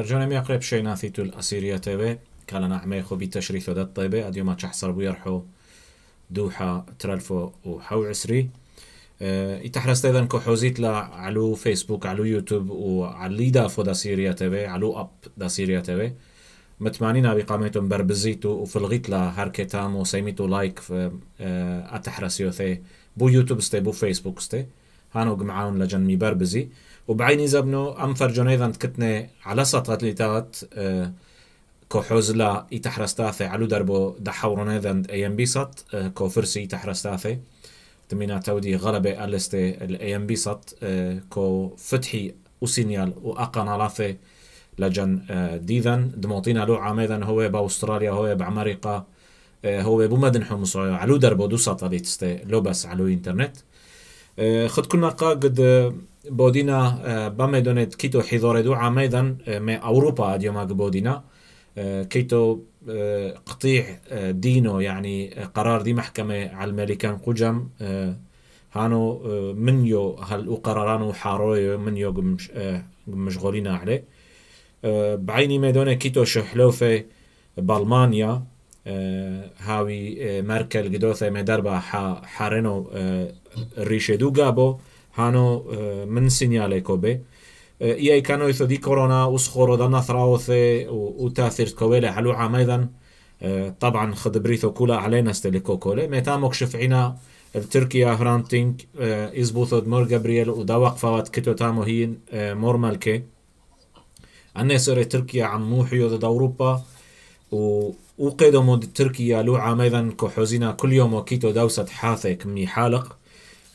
فرجونا مي قريب شي ناثيتو الأسيريا تيبي كان نعمي خو بتشريث ودات طيبة. أديو ما تحصر بيرحو دوحة ترالفو وحو عسري. آه يتحرست أيضا كحوزيت لا على فيسبوك على يوتيوب وعلى دافو دا سيريا تيبي على أب دا سيريا تيبي متمانين بقامتهم بربزيتو وفي الغيت لا هركتام وسيميتو لايك في آه أتحرسيو ثي. بو يوتيوب ستي بو فيسبوك ستي. هانو جمعاون لجن مي بربزي وبعيني زبنو ام فرجون أيضا تكتني على سطات لتات آه كو حوزلا يتحرستاثي على دربو دحورون أيضا أيام بيسات آه كو فرسي يتحرستاثي. تمينا تودي غلبة ألستي الأيام بيسات آه كو فتحي وسينيال واقنالاثي لجن آه ديذن دموطينا لو عاميذن هو بأستراليا هو بأمريكا آه هو بمدن حمص على دربو دو سطا تستي لو بس على الانترنت خد كنا قا قد بودينا بامدونت كيتو حضور دو عاميذن ما اوروبا ديوما بودينا كيتو قطيع دينو يعني قرار دي محكمة على الملكان قجم هانو منيو هل قرارانو حاروي منيو مشغولين عليه بعيني ميدونة كيتو شحلوفة بالمانيا هاوي ماركل قدوثة مدربة حارنو الريشة دو قابو هانو من سينيالي كوبي اي كانوا يثدي كورونا وسخورو دانا ثراوثي وتاثير كويلة علو عاميضا طبعا خد بريثو كولا علينا استليكو كولا ميتاموك شفعنا التركيا هرانتينك يزبوثو مور جابرييل ودا وقفة وات كتو تامو هي مور مالكي سوري تركيا عم موحيو ضد أوروبا و وقيدو مود تركيا لو عاميضا كحوزينا كل يوم وكيتو دوسة حاثة كمي حالق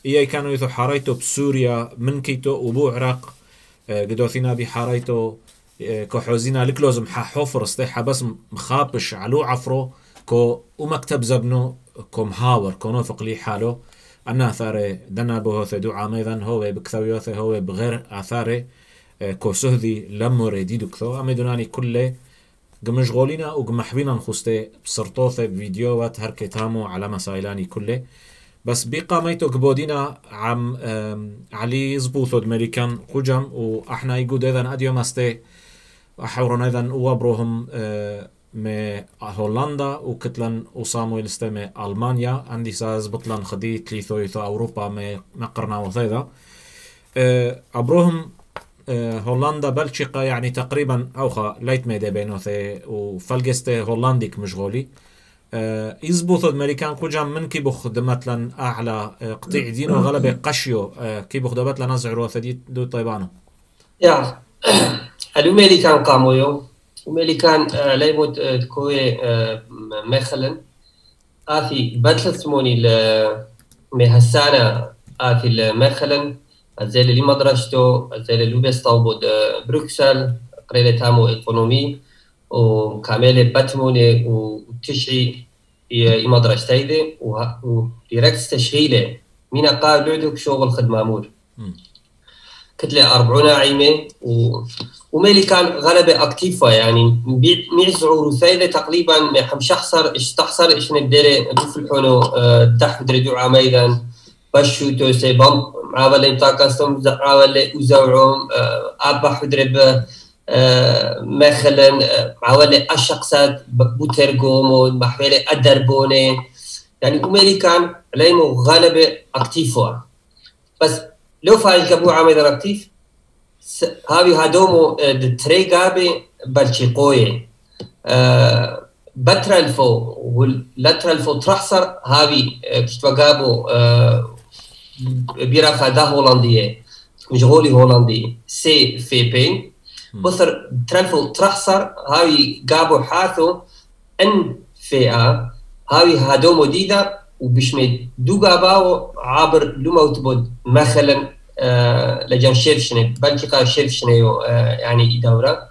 إياي كانوا يثو حاريتو بسوريا من كيتو وبو عراق قدوثينا بحاريتو كحوزينا لكلوزم حفر استيحا بس مخابش علو عفرو كو ومكتب زبنو كو مهاور كو نوفق لي حالو. أنا أثاري دنا بوهوث دو عاميضا هو بكثويوث هو بغير أثاري كو سهدي لمو ريديدو كثو. أمي دوناني كله قمشغولينا وقمحبينا نخستي بسرطوثة بفيديوات هركتامو على مسائلاني كله. بس بقاميتو قبودينا عم علي زبوثو دمريكان قجم وأحنا يقود إذن أديو ماستي أحورن إذن وابروهم مي هولندا وكتلن وصامويل استمي ألمانيا عندي ساز بطلن خدي تليثو يثو أوروبا مي مقرنا وثيدا. أبروهم هولندا بلشقة يعني تقريبا أوخا ليت ميدي بينوثي وفلقستي هولنديك مشغولي. يزبط الملكان قجام من كي بخدمت لن أعلى قطيع دين وغلبة قشيو كي بخدمت لن أزعر وثدي دو طيبانو. يا. ألو ملكان قامويو. وملكان ليمود كوي مثلا آثي بتلت موني مهسانا آثي مثلا الزيل اللي مدرجتو الزيل اللي بيستو بود بروكسل. قريلة تامو ايقونومي وكاملة بتموني وتشعي مدرستيدي وديركت تشغيله مين قال لعدك شغل خدمة مور كتلة أربعون عيمة و... وميلي كان غلبة أكتيفة يعني ميعزعوا رثيلة تقريبا حم شخصر إش تحصر إيش ندري بفلحونو تحت درجو عميدا بشو توسي بمب عاولي متاكستم عاولي وزوعهم أبا حدرب مثلا حوالي الشخصات بوترجوم محوالي أدربوني يعني أمريكان لينو غالبة أكتيفوا بس لو فايل كبو عامل أكتيف هاوي هادومو تري غابي بلشيقوي. بترالفو واللترالفو ترحصر هاوي كشتوغابو بيرافا دا هولندية مشغولي هولندي. سي في بين. بصر ترلفو ترحصر هاوي قابو حاثو إن فئة هاوي هادومو ديدا وبشمي دو قاباو عابر لما تبود مثلا آه لجان شيفشني بلجيكا شيفشني آه يعني دورة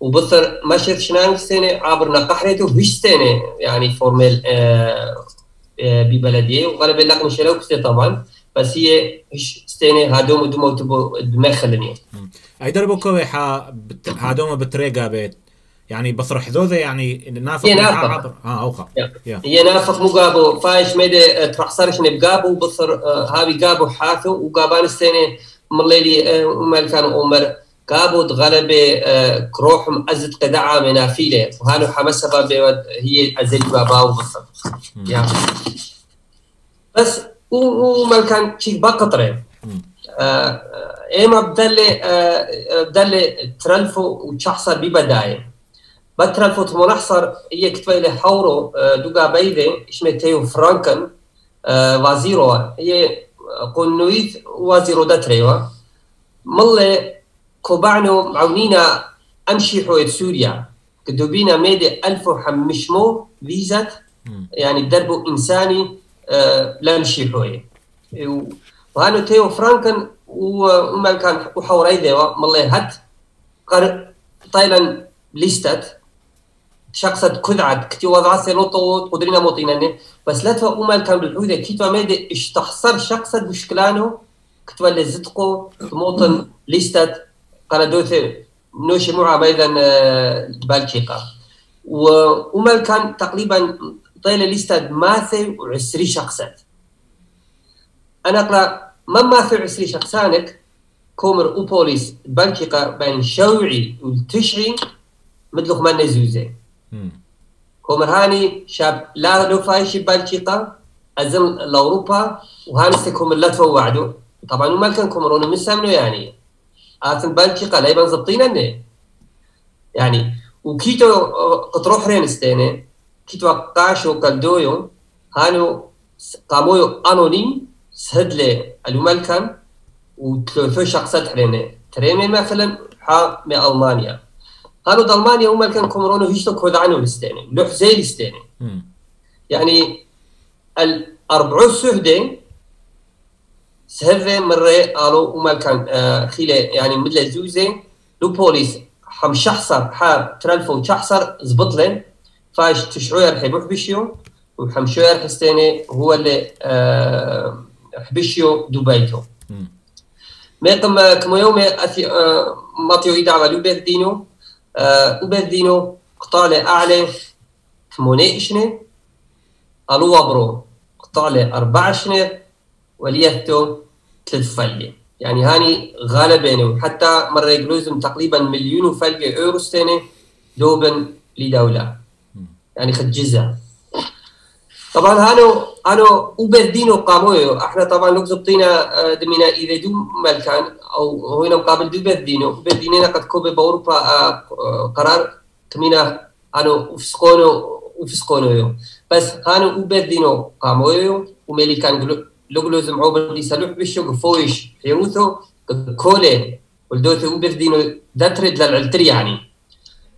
وبصر ما شيفشنان سنة عابر نقحريتو هش سنة يعني فورميل آه آه ببلدية. وغالبا لقم شلوك طبعا. بس هي هش سنة هادومو دمو تبو دمخلني اي دربو كوي حا بت... هادوما بتريقا بيت يعني بصرح ذوذا يعني نافق هي نافق. آه أوخا. هي نافق مو قابو. فايش ميدي ترحصرش نبقابو بصر هاوي قابو حاثو وقابان السنة مليلي مال كانوا عمر كابود غلبة كروحم أزد قدعة منافيلة. وهانو حمسها هي أزل بابا وبصر يعني بس ومالكان شيء بقطرة ايما بدل بدل ترلفو وشخصر ببداية. بترلفو تمنحصر هي كتبة له حورو دوغا بيدي اسمه تيو فرانكن وزيرو. هي قنويت وزيرو دتريوا ملي كوبانو معونينا امشي حويت سوريا. كدوبينا ميدي ألف وحمشمو فيزات يعني دربو إنساني آه لمشي حوي وهانو تيو فرانكن وما كان وحوري ديوا. مالله هات. قر طايلا ليستات. شخصت كذعت. كتي وضعت سيلوطو قدرنا موطينا بس لا تفا أمال كان بالحودة كيتوا ميدي اشتحصر شخصت بشكلانو كتوا زدقو موطن ليستات. قنادوث نوشي معا بيضا بالشيقة وأمال كان تقريبا طيلة ليستة ماثي وعسري شخصات أنا أقرأ ما ماثي وعسري شخصانك كومر وبوليس بالشيقة بين شوعي والتشعي مثل ما نزوزي. كومر هاني شاب لا لو فايشي بالشيقة أزم لأوروبا وهاني سيكومر لا توعدو طبعا وما كان كومرون مسامنو يعني. آثن بالشيقة لا يبان زبطينا يعني وكيتو قطروح رينستيني كيتو قاشو كالدويو هانو قامويو انونيم سهدلي الملكان وثلاثة شخصات حريني تريمي مثلا حا من المانيا هانو ألمانيا هم كان كومرونو هيشتو كود عنو لستيني لوح زي لستيني يعني الأربعو سهدين سهذا مرة قالوا وما كان آه خيلة يعني مثل زوزة لو بوليس حم شخصر حا ترلفو شخصر زبط لين فاش تشعوير حيبوح بشيو وحم شوير حستيني هو اللي آه حبشيو دبيتو ميقم كما يوم أثي آه ماتيو إيدا على لوبير دينو آه أوبر دينو قطالة أعلى كموني إشني ألو وبرو قطالة أربعة شنر وليتو ثلاث فلة يعني هاني غالبين وحتى مرة يقلوزم تقريبا مليون فلة اورو سنة دوبن لدولة يعني خد جزء طبعا هانو هانو وبردينو قامويو. إحنا طبعا لو زبطينا دمينا إذا دو ملكان أو هنا مقابل دو بردينو بردينينا قد كوبي بأوروبا قرار. كمينا هانو وفسقونو وفسقونو بس هانو وبردينو قامويو. وملكان لوغلوز معوبر دي سلوح بشو فويش حيروثو كولي ولدوثو وبردينو داترد للعلتري يعني.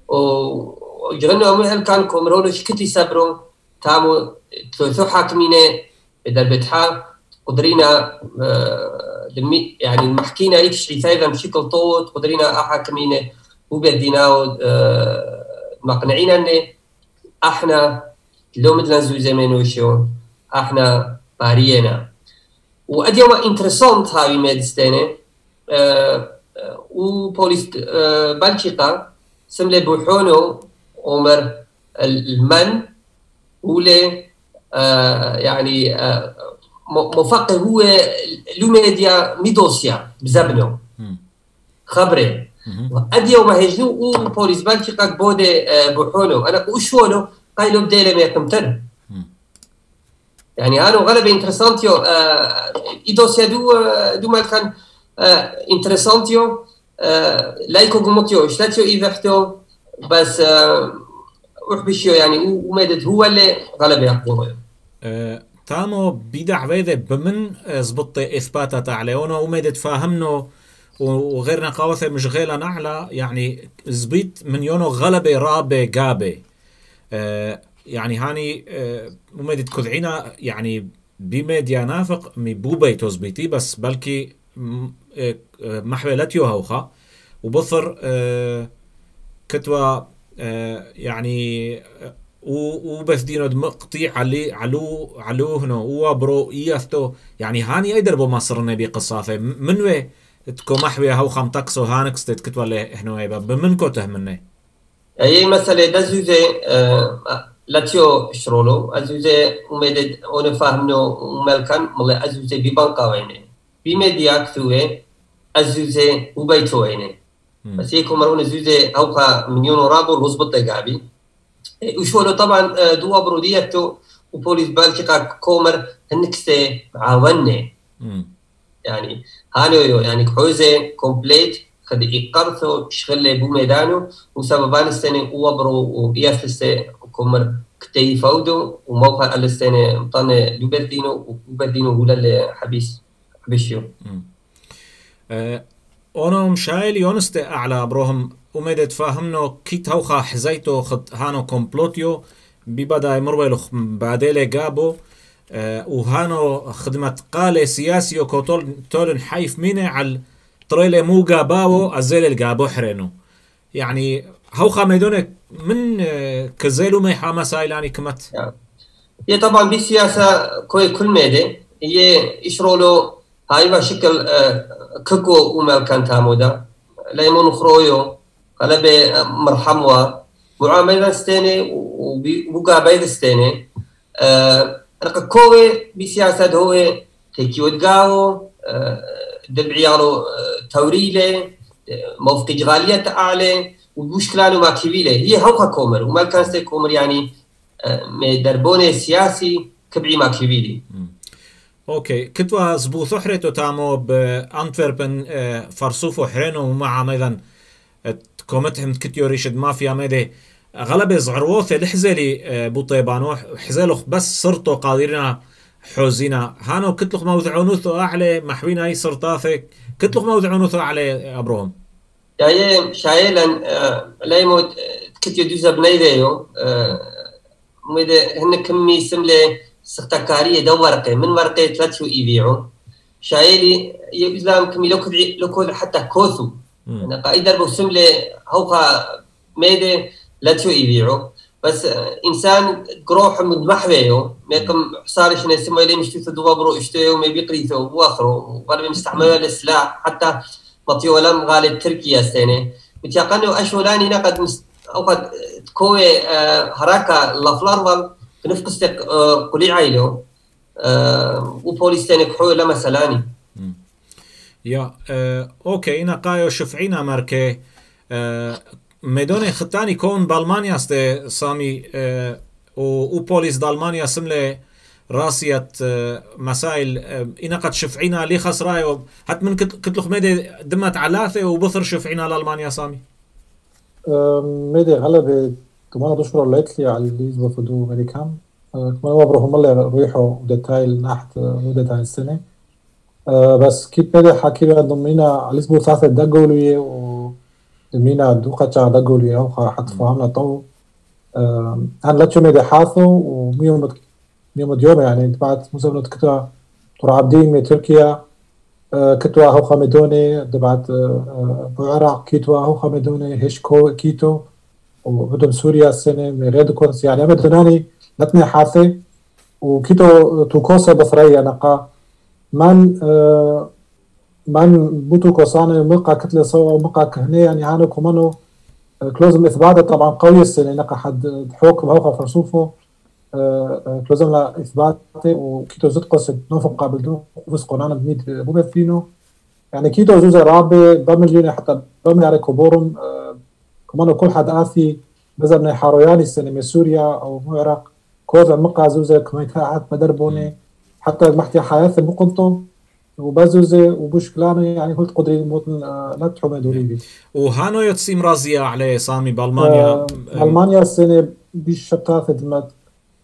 وجغنو أمو كان كومرونو شكتي سبرو تامو ثلاثو حاكمينة بدربتها قدرينا دمي يعني المحكينا يكشري ثايدا بشكل طوت قدرينا حاكمينة وبدينا مقنعين ان أحنا لو مثل زوزي منوشيو أحنا بارينا وأديوم انترسانت هاوي ميدستيني أه وبوليس أه بلجيكا سملي بوحونو عمر المن ولي يعني أه مفقه هو لو ميديا ميدوسيا بزبنو. خبره. اديو ما هجنو وبوليس بلجيكا بودي أه بوحونو. أنا وشونو قايلو بديله ما يقمتن يعني أنا غالبا انترسانتيو آه إيدوسيا دو دو مال كان آه انترسانتيو آه لايكو قمتيو اشتاتيو إذا احتو بس آه وحبشيو يعني ومدد هو اللي غالبا يقولوا آه تامو بيدع بيذا بمن زبط اثباتات عليونا ومدد فاهمنو وغيرنا قاوثة مش غيلا نعلى يعني زبيت من يونو غلبة رابة قابة يعني هاني مميدة كذعينا يعني بميديا نافق مي بوبي توزبيتي بس بلكي محولتيو هوخا وبصر كتوى يعني وبس دينو مقطيع علي علو علو هنا هو برو إياثتو يعني هاني أيدر بو مصر نبي قصافة. من وي؟ تكو محوية هو خم تقصو هانكس تتكتوى لي هنا يبا بمنكو تهمني أي مسألة دزوزي أه لاتيو شرولو. ازوزي ومدد اون فاهمنو ملكان. ملا ازوزي ببنقا ويني. بميديا كتوه ازوزي وبيتو ويني. بس هيك مرون زوزة أوقع مليون ورابو الوزبط قابي وشولو طبعا دوا بروديتو وبوليس بالتقا كومر هنكسة عاونة يعني هانو يعني كحوزة كومبليت خد إقرثو شغل بو ميدانو وسببان السنة وبرو وبياس السنة كومر كتي فودو وموقع السنة مطانة لوبردينو وبردينو ولا حبيس حبيشيو اونو مشايل يونست اعلى بروهم ومدت فاهمنو كيت هوخا حزيتو خد هانو كومبلوتيو ببدا مرويلو بعديلي جابو أه وهانو خدمة قالة سياسيو كوتول تولن حيف مينة على طريلة مو جاباو أزيل الجابو حرينو يعني هوخا ميدونك من كزيلو مي حامسا يعني كمت هي طبعا بسياسة كوي كل ميدي هي إشرولو هاي شكل أه كوكو ومال كان تامودا. ليمون خرويو قلبي مرحموا. معاملة ستيني وبقى بيد ستيني. أه كوي بسياسة هو تيكي ودقاو دبعيارو توريله موفق جغالية أعلى ومشكلة ما كبيرة هي هوكا كومر. وما كان كومر يعني دربونة سياسي كبعي ما كبيرة أوكي كتوا زبوثو حريتو تامو بانتوربن فرصوفو حرينو مع أيضا كومتهم كتيو ريشد مافيا ميدي غلبة زعروثة لحزلي بوطيبانو حزلوخ بس صرتو قادرين حوزينا هانو كتلخ موضعونوثو أعلى محوين أي سرطاثك كتلخ موضعونوثو أعلى أبروهم يعني شايلا لا يموت كتيو دوزا بنيديو ميدا هن كمي سملة سختكارية دو ورقة من ورقة ثلاث يبيعوا شايلي يزلام كمي لو لو كود حتى كوثو أنا قايدر بسملة هوقا ميدا لا تشو يبيعوا بس انسان قروح من محويو ميكم حصار شنو يسمى لي مشتي تدوبرو اشتيو ما بيقريتو وقال مستعمل السلاح حتى مطيو لم غالب تركيا السنة متيقنو اشولاني نقد. أو قد كوي هراكا لافلارول نفقس آه قلي عيلو آه وبوليس تاني كحو لما سلاني يا آه أوكي إنا قايو شفعينا ماركي آه ميدوني ختاني كون بالمانيا استي سامي آه وبوليس دالمانيا سملة راسية مسائل. إنا قد شفعينا لي خسراي حتى من كتلخ ميدي دمت علاثة وبثر شفعينا لألمانيا سامي. ميدي غلبة كمان دشور ليتلي على اللي بفدو ميديكام كمان وبرهم الله ريحوا ديتايل نحت مو ديتايل السنة بس كيف ميدي حكي ضمينا على أسبوع ثلاثة دقولي و مينا دوقة جا دقولي أو حتى فهمنا طو. هن لاتشو ميدي حاثو وميوم ميوم يوم يعني. بعد مسابقة كتوا ترى عبدين من تركيا. كتوا هو خمدوني بعد بعراق كيتوا هو خمدوني هيش كو كيتو. وبدهم سوريا السنة من ريد كورس يعني أبدوناني لتني حاثي وكيتو توكوسا بثريا نقا. من من بوتو كوساني مقا كتلة سوا مقا كهني يعني هانو كمانو كلوزم إثباته طبعا قوي السنة. نقا حد حوكم هوخا فرسوفو كلوزم لا إثباته وكيتو زد قصد نوفق قابل دو فسقون أنا بميد بوبثينو يعني كيتو زوزة رابي بمليوني حتى بملي على كوبورم كمان كل حد آثي بزرنا السنة من سوريا أو العراق كوزا زوزة كمان كاعد بدربوني حتى محتي حياة بقنطو وبزوزة وبوشكلانو يعني قلت قدري موتن لا تحوم دوريبي وهانو يتسيم رازية عليه سامي بألمانيا. آه ألمانيا السنة بيشتاث دمت.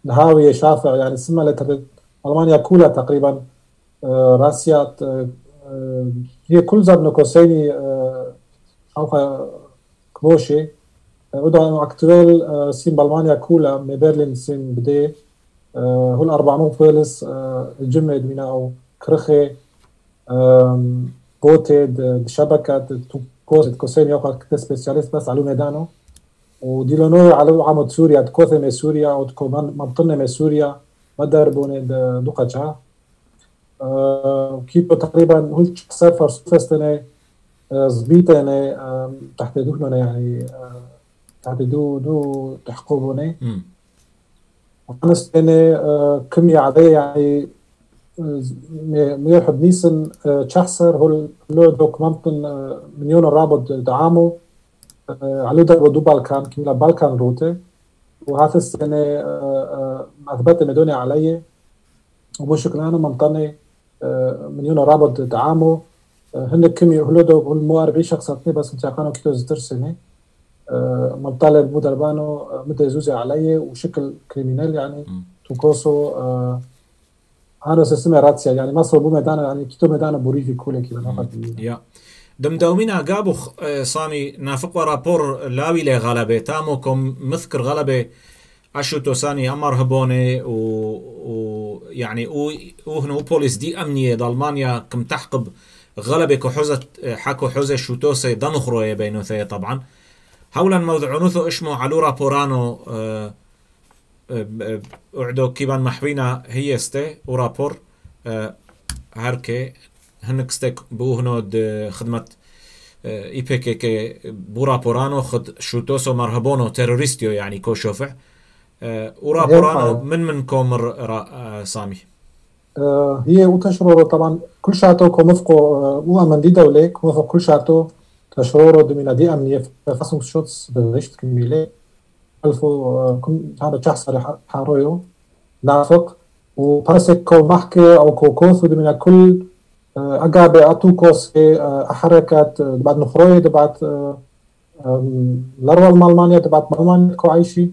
الهاوية شافع يعني سمة لترد ألمانيا كلها تقريبا. آه راسيات آه هي كل زر نكوسيني أو كبوشي ودا اكتويل سين بالمانيا كولا من برلين سين بدي هو الأربعمو فيلس الجمد من أو كرخي بوتد شبكة كوسد كوسين يوقع كتا سبيسياليست بس علو ميدانو وديلونو على عمود سوريا تكوثي من سوريا أو تكو منطنة من سوريا مدربوني دوقا جا كيبو تقريبا هو سفر سفستني زبيتني تحت دهنة يعني تحت دو دو تحقوبوني ونستني كمية عادية يعني ميحب نيسن تشحسر هو لو دوكمنتن مليون رابط دعامو على در ودو بالكان كملا بالكان روتي وهذا السنة أثبت مدوني علي ومشكلة ممطني مليون رابط دعامو هن كمي هلودو هو المو 40 شخص بس متاقانو كيتو زتر سنة مطالب مدربانو مدى زوزي علي وشكل كريمينال يعني توكوسو هذا سيستم راتسيا يعني مصر بو ميدانا يعني كيتو ميدانا بوريفي كولي كي يا دم داومينا قابو صاني نافق رابور لاوي لي غلبة. تامو كم مثكر غلبة عشو توساني أمر هبوني و, و يعني أو أو هنو بوليس دي امنيه دالمانيا كم تحقب غلبة كحوزة حكو حوزة شوتوسي دنخرو بينو ثي طبعا. هولا موضوع إشمو علو رابورانو أه أعدو كيبان محوينا هي استي ورابور هركي هنكستك بو هنود خدمة اي بي كي كي بو رابورانو خد شوتوسو مرهبونو تيروريستيو يعني كو شوفع. ورابورانو من من كومر سامي. هي وتشرورو طبعا كل شاتو كومفقو مو امن دي دولة كومفقو كل شاتو تشرورو دمينا دي أمنية. فاسم شوتس بالغشت كميلي ألفو هذا شخص حارويو. نافق. وبارسك كو محكي أو كو كوثو من كل أجابة أتوكوس حركات بعد نخروي بعد لروا المالمانيا بعد مالمانيا كو عايشي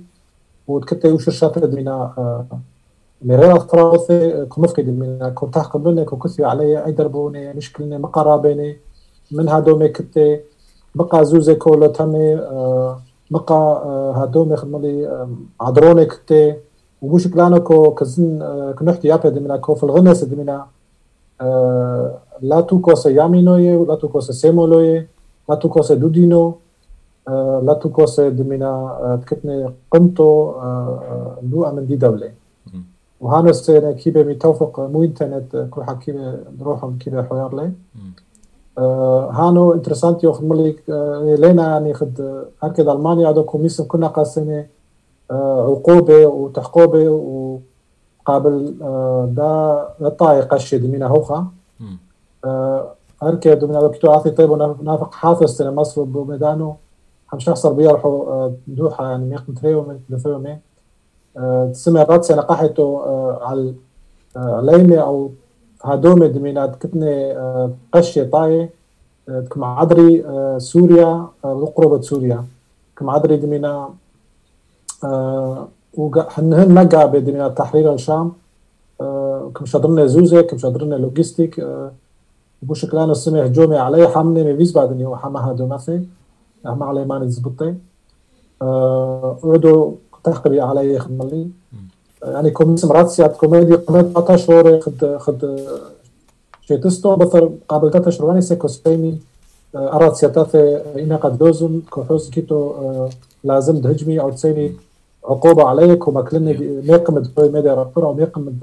وتكتي وشر شاطر دمينا ميريا الثراثي كو مفكي دمينا كو تحقبلني كو كثي علي أي دربوني مشكلني مقرابيني من هادو ميكتي بقى زوزي كولو تمي بقى هادوم خدملي عدروني كتي ومش كلانو كو كزن كنحتي يابا دمنا كو في الغنس دمنا لا تو كوسا يامينوي لا تو كوسا سيمولوي لا تو كوسا دودينو لا تو كوسا دمنا تكتني قمتو لو أمن دي دولة. وهانو السنة كيبه متوفق مو إنترنت كل حكيبه بروحهم كيبه حوار لي هانو انترسانتي ياخذ ملي لينا يعني خد هكذا ألمانيا عندو كوميسيون كنا قاسمة عقوبة وتحقوبة وقابل دا طاي قشد من هوخا هركي دومنا بكتو عاطي طيب ونافق حافظ سنة مصر بميدانو هم شخص بيرحوا دوحة يعني ميق متريو من تسمى رات سنة قحتو على عليمة أو هادومي دمينات كتني قشة طاي كم عدري سوريا وقربة سوريا. كم عدري دمينا وهن نقا بدمينا تحرير الشام كم شادرنا زوزة كم شادرنا لوجيستيك بشكلانو السمي هجومي علي حمني ميفيز بعدني وحما هادو مافي حما علي ماني زبطي. أردو تحقبي علي خدملي يعني كوميسم راتسيات كوميدي قمت ثلاثة شهور خد خد شيتستو بثر قبل ثلاثة شهور واني سيكو سبيني أراد سياتاثي إنا قد دوزن كوحوز كيتو لازم تهجمي أو تسيني عقوبة عليك وماكلني ميقم دوي ميديا رابطور أو ميقم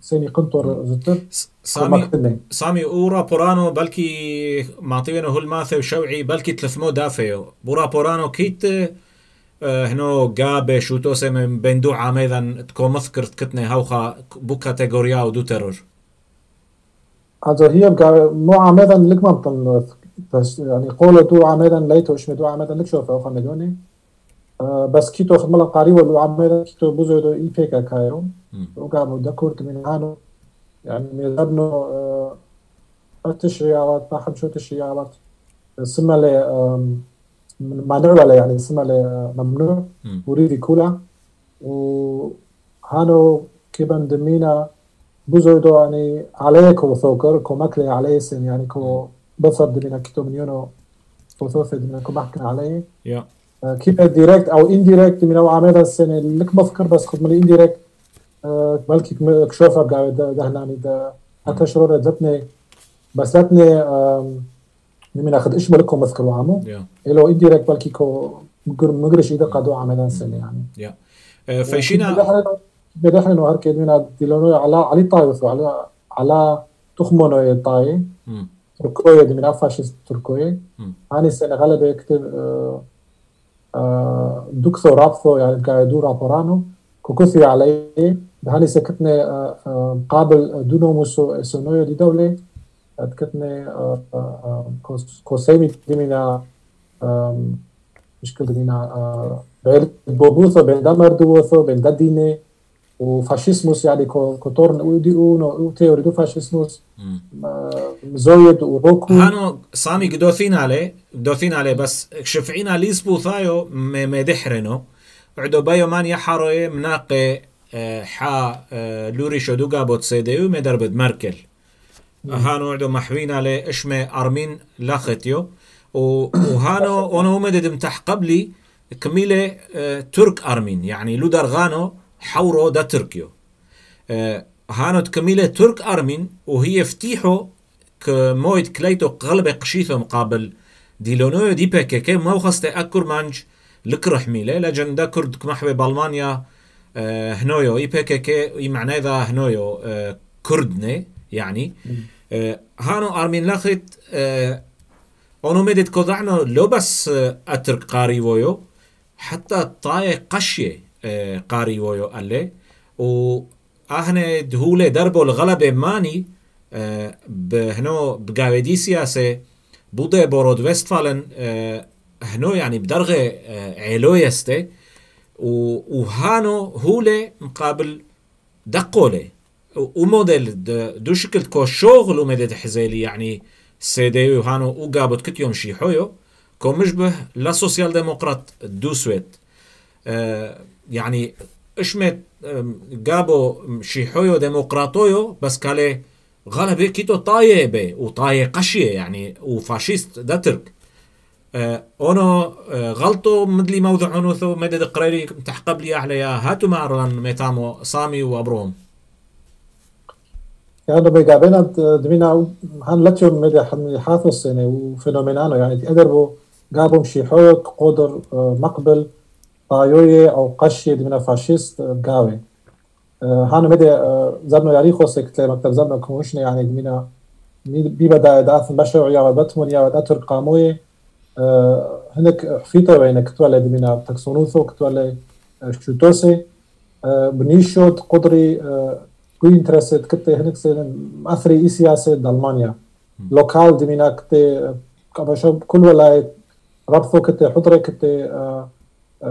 سيني قنطر زتر. سامي سامي ورا بورانو بلكي معطينا هو الماثي وشوعي بلكي تلثمو دافيو. بورا بورانو كيت هنو قابة شوتو سم بين دو عاميدا تكو مثكرت كتني هوخا بو كاتيجوريا ودو ترور Also hier مو عامدا لك منطن بس يعني قولوا دو عامدا ليتو اشمي دو عامدا لك شوف اوخا مدوني بس كيتو خدملا قاري ولو عامدا كيتو بوزو دو اي بيكا كايرو وقاموا دكورت من هانو يعني ميزابنو تشريعات ما حد شو تشريعات سمى لي ممنوع ولا يعني لي ممنوع. وريدي كولا. وهانو كيبان دمينا بوزو دو يعني عليك وثوكر كو مكلي عليه سن يعني كو بفر دمينا كيتو مليونو وثوث دمينا كو محكن عليه. يا. كيف ديريكت أو انديريكت من عامل السنة لك بفكر بس خد من انديريكت بلكي كشوفها قاعد دهناني. ده حتى شرور ذاتني بس ذاتني من اخذ إيش بالكم مذكر عامو لو انديريكت بلكي كو مقرش اذا قادو عامل السنة يعني يا فايشينا بدحن انه هركي من ديلونو على علي طايف على على تخمونو طاي تركوية من افاشيست تركوية هاني السنة غلبة كتير دكتور رابثو يعني قاعد يدور رابورانو كوكوثي عليه هاني سكتنا مقابل دونوموسو سونويو دي دولة تكتنا كوسيمي دمينا مشكلة دمينا بين بوبوثو بين دمر دوثو بين دديني وفاشيسموس يعني كوتورن ودي اونو تيوري دو فاشيسموس زويد وروكو هانو سامي قدوثين عليه قدوثين عليه بس شفعينا ليسبو ثايو مدحرنو عدو بايو مان يحروي مناقي حا لوري شدوغا بوت سيديو مدربد مركل هانو عدو محوين عليه اشمي ارمين لاختيو وهانو أنا مدد متح قبلي كميلة ترك ارمين يعني لو درغانو حورو دا تركيو هانو كميلة ترك ارمين وهي فتيحو كمويد كليتو قلب قشيثو مقابل ديلونو دي بيكيكي مو خستي اكر مانج لكرح ميلة لجن دا كرد كمحبي بالمانيا آه هنويو اي بيكيكي معنى ذا هنويو كردني يعني آه هانو ارمين لاخت آه اونو ميدت كودعنو لو بس آه اترك قاري ويو حتى طاي قشيه آه قاري ويو ألي و اهنا دهولة دربو الغلبة ماني آه بهنو بقاودي سياسة بوده بورود وستفالن آه هنو يعني بدرغة عيلو يستي وهانو هولة مقابل دقولة وموديل دو شكل كو شغل ومدد حزيلي يعني سيديو هانو وقابت كت يوم شيحويو كو مشبه لا سوسيال ديمقراط دو سويت. آه يعني اشمت قابو شيحويو ديمقراطويو بس كالي غلبة كيتو طايبة وطاية قشية يعني وفاشيست دا ترك. آه اونو آه غلطو مدلي موضوع عنوثو مدد قريري تحقب لي أحلى هاتو معرن ميتامو سامي وابروم يعني بيقابلنا دمينا هان لتشو مدي حمي حاثو السنة وفينومينانو يعني تقدروا قابو مشي حوك قدر مقبل طايوية أو قشية دمينا فاشيست قاوي. هان مدي زبنو ياريخو سكتلي مكتب زبنو كموشنا يعني دمينا بيبدا داث مشروع يا بتمون يا داتر قاموي. هناك حفيتا وين كتولي دمينا تكسونوثو كتولي شوتوسي بنيشوت قدري كوي انترست كنت هناك سين مأثري اي سياسة دالمانيا لوكال دمينا كنت كبشو كل ولاية ربطو كنت حضري كنت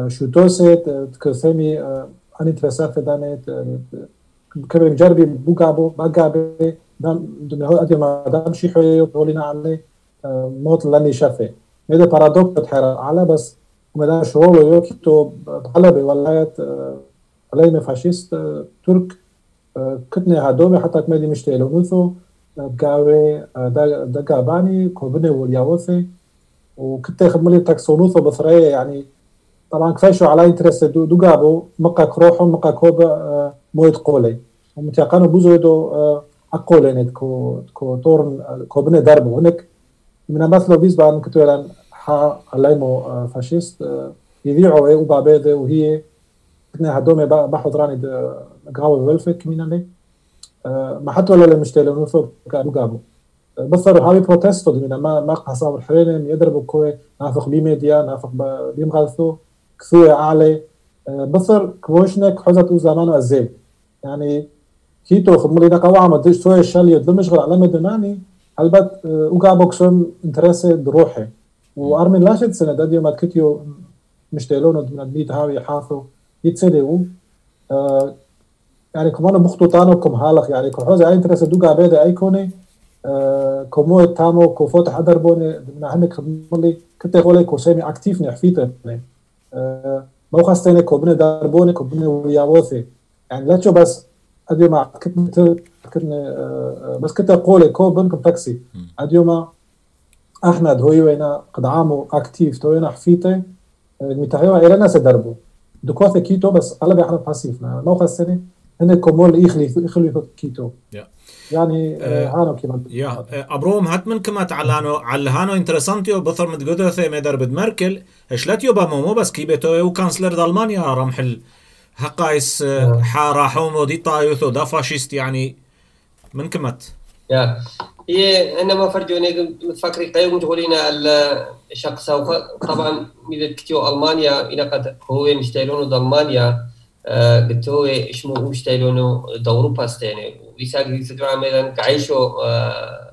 شوتوسي كسامي ان انترسات دانيت كبر مجربي بوغابو باغابي دام دم هو ادي ما دام شي حوي بولينا عليه موت لاني شافي هذا بارادوكس تحرى على بس مدام شغل يوكيتو بغلبة ولايات علينا فاشيست ترك كتني هادومي حتى كمدي مشتي لونوثو بقاوي دقاباني كوبني والياوثي وكنت يخدم لي تاكسونوثو بثرية يعني طبعا كفايشو على انترست دو, دو قابو مقا كروحو مقا كوبا مويت قولي ومتيقانو بوزو دو اقولي نت كو كو تورن كوبني دربو هناك من مثلو بيز بعد كنتو يلان حا عليمو فاشيست يبيعوا إيه وبابيدي وهي هدومي بحضراني قهوة ولفك مينالي ما حتى ولا المشتلة نوثو كانوا قابو بصروا هاوي بروتستو دمينا ما ما قصاب الحرينين يضربوا كوي نافق بميديا نافق بيمغالثو كثوة أعلى. بصر كوشنك حزت زمانو الزيل يعني كيتو خدمري نقا وعما ديش سوية الشالية دمشغل على مدناني البت وقابو كسون انترسي دروحي وأرمين لاشد سنة داديو ما كتيو مشتلونو من الميت هاوي حاثو يتسديو آه يعني كمان مخطوطانو كم هالخ يعني كم حوزة اي انترس دوغا بيدا اي كوني آه كمو تامو كو فوتح ادربوني من هنك خدملي كنت يقولي كو سيمي اكتيف نحفيته مو خاصتين كو بني داربوني كو بني وياوثي يعني لا تشو بس اديو ما كنت كنت بس كنت اقولي كو بنكم تاكسي اديو ما احمد هو وينا قد عامو اكتيف تو وينا حفيته متهيوا ايرنا سدربو دكوث كيتو بس اغلب إحنا باسيف موقع السنة هن كومول يخلي يخلي كيتو. يعني هانو كيما يا ابروم هات من كما تعلانو على هانو انترسانتيو بثر متقدر ثي مدر بد مركل اشلاتيو بامو مو بس كيبتو وكانسلر المانيا رمحل هقايس آه. حا راحومو دي طايوثو دا فاشيست يعني من كمت يا هي انما فرجوني متفكري قيوم تقولين الشق سوف طبعا إذا كتيو ألمانيا إذا قد هو مشتيلون ألمانيا قلت هو اشمو وش تايلونو دوروبا ستاني ويساق يفدوا عمدا كعيشو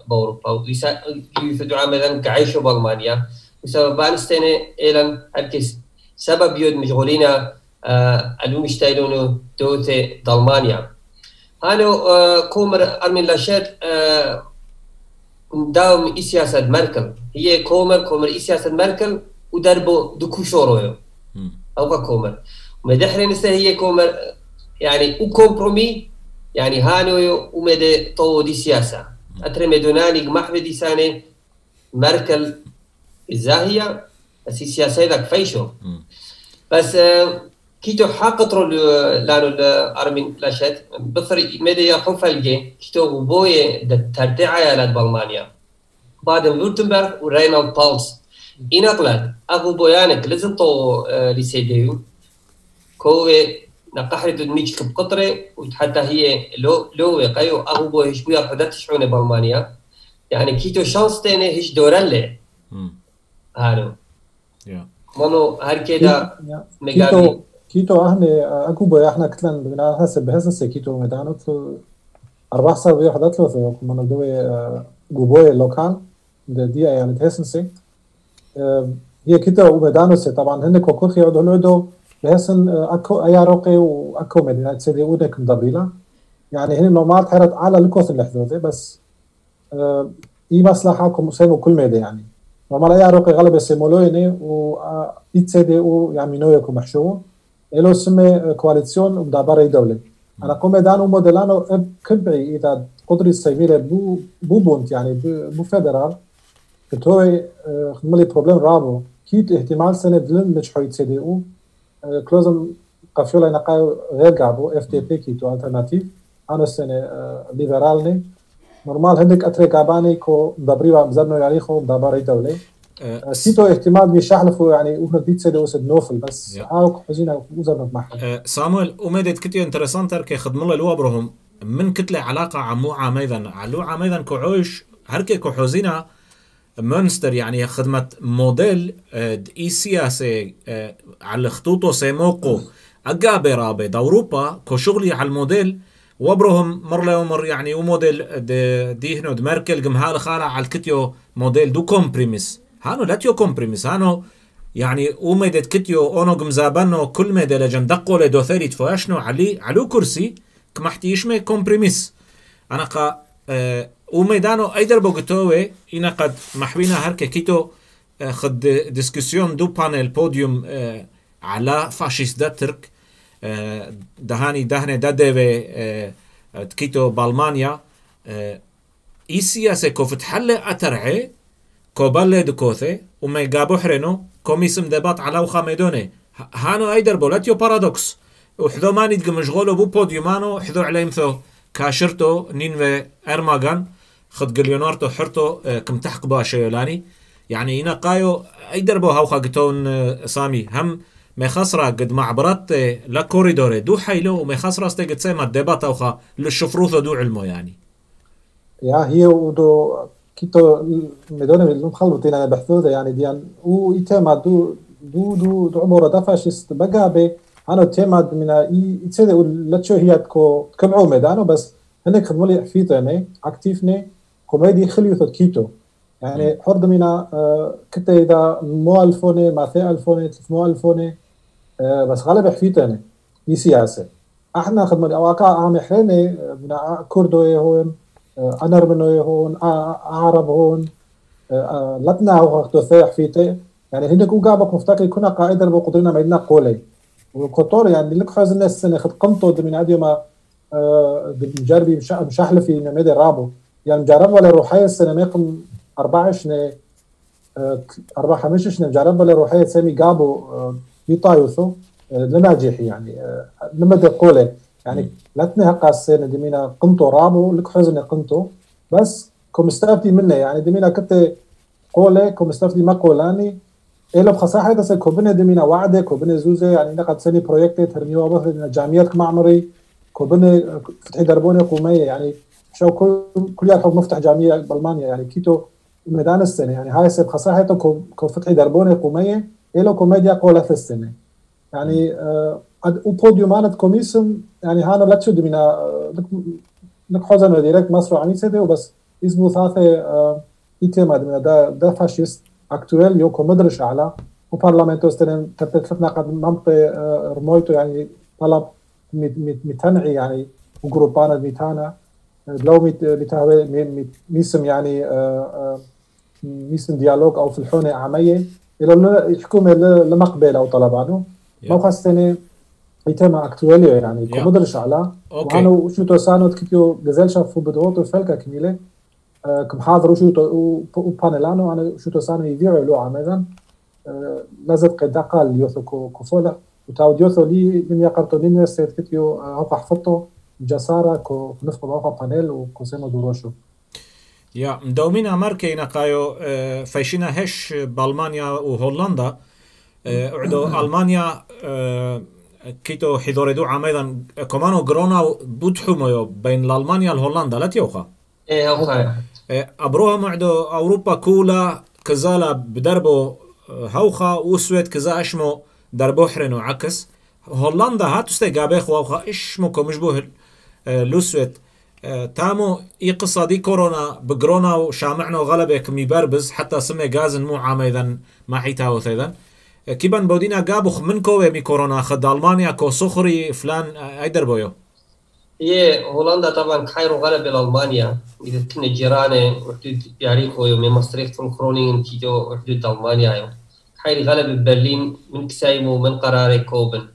بأوروبا. ويساق يفدوا عمدا كعيشو بألمانيا. وسبب بانستاني ايلان هركس سبب يود مشغولين ألو مش تايلونو دوتي دالمانيا هانو كومر أرمين لاشات داوم اي سياسة ميركل هي كومر كومر اي سياسة ميركل ودربو دكو شورويو أو كومر مدحرين هي كومر يعني وكومبرومي يعني هانو ومدى طو دي سياسة أتري مدوناني محمد دي ساني ميركل الزاهية بس سياسة ذاك فيشو بس كيتو حاقطرو لانو الارمين لاشت. بثري مدى يخوف الجي كيتو بوي ترتيع يا بألمانيا. بعد فورتنبرغ ورينالد بالز إنقلت أبو بويانك لازم تو لسيديو كوي نقحر دميج بقطرة وحتى هي لو لو قيو أبو بو هش بيا حدت شعون بألمانيا. يعني كيتو شانس تاني هش دورلة هانو منو هر كده كيتو كيتو إحنا اكو بو إحنا كتلن بنا هسه بهسه كيتو ميدانو أربع سنة بيا حدت له منو دوي جوبوي لوكال دي يعني تهسنسي هي كده ومدانوس طبعا هن كوكوخ يقعدوا لعدوا بحسن اكو اياروقي واكو مدينه تسدي ودك مدبيلا يعني هن نورمال حيرت على الكوث حدوده بس اي مصلحه كم سيمو كل ميدا يعني نورمال اياروقي غلب سيمولويني و يتسدي و يعملوا يكو محشو إلو سمي كواليسيون مدابرة دولة أنا قوم دانو موديلانو كبعي إذا قدري السيفيرة بو بو بونت يعني بو فيدرال كتوي خملي بروبلم رابو كيت احتمال سنة دلن مش حويت سي دي او كلوزم قفشولا نقاو غير قابو اف تي بي كيتو الترناتيف انا سنة ليبرالني نورمال هندك اتري قاباني كو مدبريوا مزرنو يعني خو مدبري دولي سيتو احتمال بيشحلفوا يعني وهنا بيت سيدي وسد نوفل بس هاو حزينة وزرنا بمحل سامويل وميدت كتير انترسانتر كي خدم الله الوابرهم من كتلة علاقة عمو عميذا علو عميذا كعوش هركي كحوزينة مونستر يعني خدمة موديل اي سياسة على خطوطه سيموقو أقابي رابي اوروبا كشغلي على الموديل. وبرهم مر ليومر يعني وموديل دي, دي هنو دي ميركل قمها خالع على الكتيو موديل دو كومبريميس. هانو لا تيو كومبريميس هانو يعني وميدت كتيو اونو قمزابنو كل ميدا لجن دقو لدو ثالث فاشنو علي علو كرسي كمحتي يشمي كومبريميس أنا قا وميدانو ايدر بوغتوي أنا قد محوينا هركه كيتو خد ديسكسيون دو بانل بوديوم على فاشيست دا ترك دهاني دهنه دادوي كيتو بالمانيا اي سياسة كو فتحلة اترعي كو بالي دكوثي وما يقابو حرينو كوميسم دبات على وخا ميدوني هانو ايدر بولاتيو بارادوكس وحذو ماني دق مشغولو بو بوديومانو حذو عليهم ثو كاشرتو نينوي ارماغان خد قليونارتو حرتو كم تحق باشيولاني يعني هنا قايو اي دربو هاوخا قتون سامي هم ما خسرة قد معبرات لا كوريدور دو حيلو وما خسرة استيقت سيما الدبات اوخا للشفروث دو علمو يعني يا هي ودو كيتو مدوني مخلطين أنا بحثوذة يعني ديان و ايتما دو دو دو دو عمورة دفاشيست بقى بي أنا تيما من اي تسيدي لتشو هي كو كبعو ميدانو بس هناك خدمولي حفيظة اكتيفني كوميدي خليو كيتو يعني حرد منا آه كنت اذا مو الفوني ما ثي الفوني مو الفوني آه بس غالب حفيتني هي سياسه إحنا خدمة اواكا عام حريني من كردوي هون آه انر منو هون عرب هون لتنا هو اختو ثي حفيتي يعني هناك وقابك مفتكر كنا قائدا بقدرنا ميدنا قولي وكوتور يعني لك حوز الناس سنه خد قمتو من عدي ما مجربي مشحلفي نمدي رابو. يعني مجرب ولا روحية السنة ميقم أربعة شنة أربعة خمسة شنة مجرب ولا روحية سامي قابو بيطايوثو لناجح يعني لما قولة يعني لا تنهق السنة دمينا قمتو رابو لك حزن قمتو. بس كم استفتي منه يعني دمينا كنت قولة كم استفتي ما قولاني. إلا بخصاحة بس كوبنا دمينا وعدة كوبنا زوزة يعني نقد سنة بروجكت ترميوا بس جامعات معمري كوبنا فتحي دربوني قومية يعني شو كل كل يوم مفتح جامعية بألمانيا يعني كيتو ميدان السنة. يعني هاي سب خصاحته كو فتحي دربوني قومية. إلو كوميديا قولة في السنة. يعني آه وبوديوم أنا كوميسم يعني هانا لا تشد من لك حزن ديريكت مصر عنيسة وبس. اسمه ثاثة ايتما من دا دا فاشيست أكتويل يوكو مدرش على وبرلمانتو استلم تتلفنا قد منطقة رمويتو يعني طلب متنعي يعني وجروبانا ميتانا. لو ميت ميسم يعني ميسم ديالوج أو في الحونة عميه إلى الحكومة لمقبل أو طلبانه موقع السنة يتم اكتواليو يعني كمدر شعلا وأنا وشو توسانو تكتيو جزال شافو بدوتو فلكا كميله كم حاضر وشو وبانلانو أنا شو توسانو يديرو له عمدا لازم قد أقل يوثو كفولا وتاو ديوثو لي لم يقرتو لي نسيت كتيو هوقع حفظتو جسارة كو نفقد هوقع بانيل وكوسينو دوروشو يا مدومينا ماركي نقايو فايشينا هش بالمانيا وهولندا عدو المانيا كيتو حضور عام أيضا كمانو جرونا بوتحومو بين المانيا والهولندا لا تيوخا؟ إيه هوخا أبروها معدو أوروبا كولا كزالا بدربو هوخا وسويت كزا أشمو دربو حرنو عكس. هولندا هاتو استي قابيخ ووخا أشمو كمشبوه لوسويت تامو اي قصة دي كورونا بقرونا وشامعنا وغلبة كمي بربز حتى سمي غازن مو عام أيضا ما حيتاوث أيضا كيبان بودينا قابخ من كوي مي كورونا خد المانيا كو سخري فلان ايدر بويو هي هولندا طبعا خير غلبة لألمانيا إذا كنا جيرانة وحدود يعرفوا يوم مصريخ الكرونين كيجو وحدود ألمانيا يوم خير غلبة برلين من كسايمو من قرار كوبن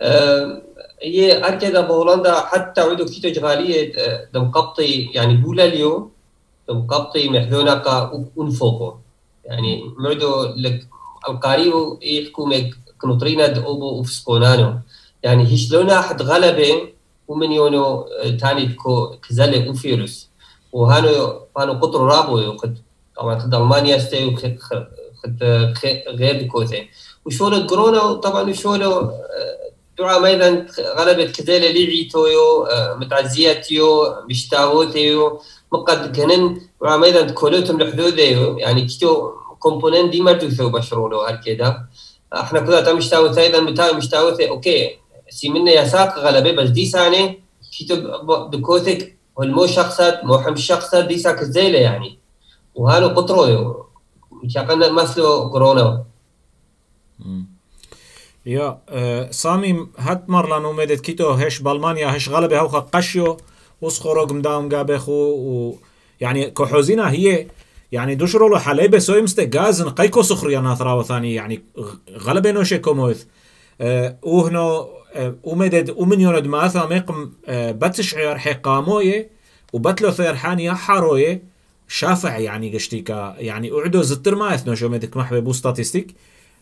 أه هي أكيد بهولندا حتى عدو كتير جغالية دم قبطي يعني بولا اليوم دم قبطي محذونك أنفوقه يعني معدو لك القاريو إيه حكومة كنطرينا دأوبو وفسكونانو يعني هشلونا حد غلبة ومن يونو تاني كو كزالة وفيروس وهانو هانو قطر رابو قد طبعا خد ألمانيا استي وخد خد غير كوثي وشولو كورونا طبعا وشولو دعاء أيضا غلبت كذيله ليعي تويو متعزياتيو مشتاوتيو مقد كنن دعاء أيضا كولوتهم لحدوديو يعني كيتو كومبوننت دي ما تثو بشرولو هكذا إحنا كذا تم مشتاوت أيضا متاوي مشتاوت أوكي. سي منا يساق غلبه بس دي سانه كيتو بكوتك والمو شخصات مو حم شخصات دي ساك الزيله يعني. وهانو قطرو شاقنا مثلو كورونا. يا آه سامي هات مرلان مدت. كيتو هش بالمانيا هش غلبة هوخا قشيو وسخورو قمداهم قابخو. و يعني كحوزينا هي يعني دوشرو له حليبه سوي مسته غازن قيكو سخريا ناثرا ثاني يعني غلبة نوشي كوموث آه وهنو آه ومدد ومن يرد ماثا ميقم آه بتشعر حقاموية وبتلو ثير حانيا حاروية شافع يعني قشتيكا يعني اعدو زتر ما اثنو شو مدك محبه ستاتستيك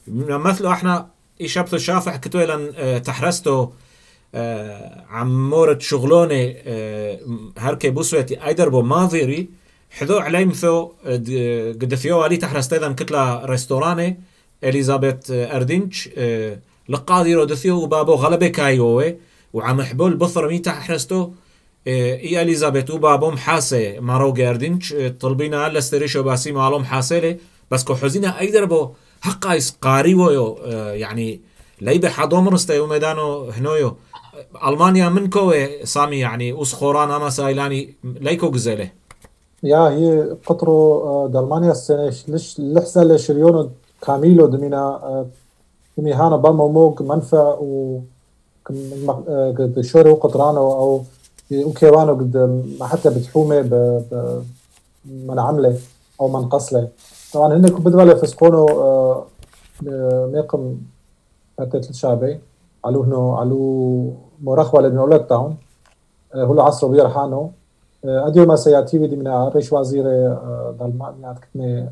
مثلو إحنا إشابتو شافح كتويلا تحرستو عمورة شغلوني هركي بوسويتي ايدربو ماضيري حذو عليمثو قد ثيو علي تحرست أيضا كتلا ريستوراني اليزابيث أردينش لقاديرو دثيو وبابو غلبة كايوه وعم حبول بثر مي تحرستو إي اليزابيث وبابو محاسة مارو أردينش طلبينا لستريشو باسي مالو محاسة بس كو حزينا ايدربو حقا قاريويو يعني ليبة حضو مرستا يوم ميدانو هنويو ألمانيا من كوي سامي يعني وسخوران أما سايلاني ليكو قزيلة. يا هي قطرو دالمانيا السنة لش لحسة لشريونو كاميلو دمينا دمي هانا باما موج منفع و قد شوري وقطرانو أو وكيوانو قد حتى بتحومه ب من عملة أو من قصلة. طبعا هن بدغلا فسقونو ميقم تتل شعبي علو هنو علو مرخوة لبن أولاد تاون هو العصر بير حانو أديو ما سيأتي بدي من ريش وزير دالمان كتني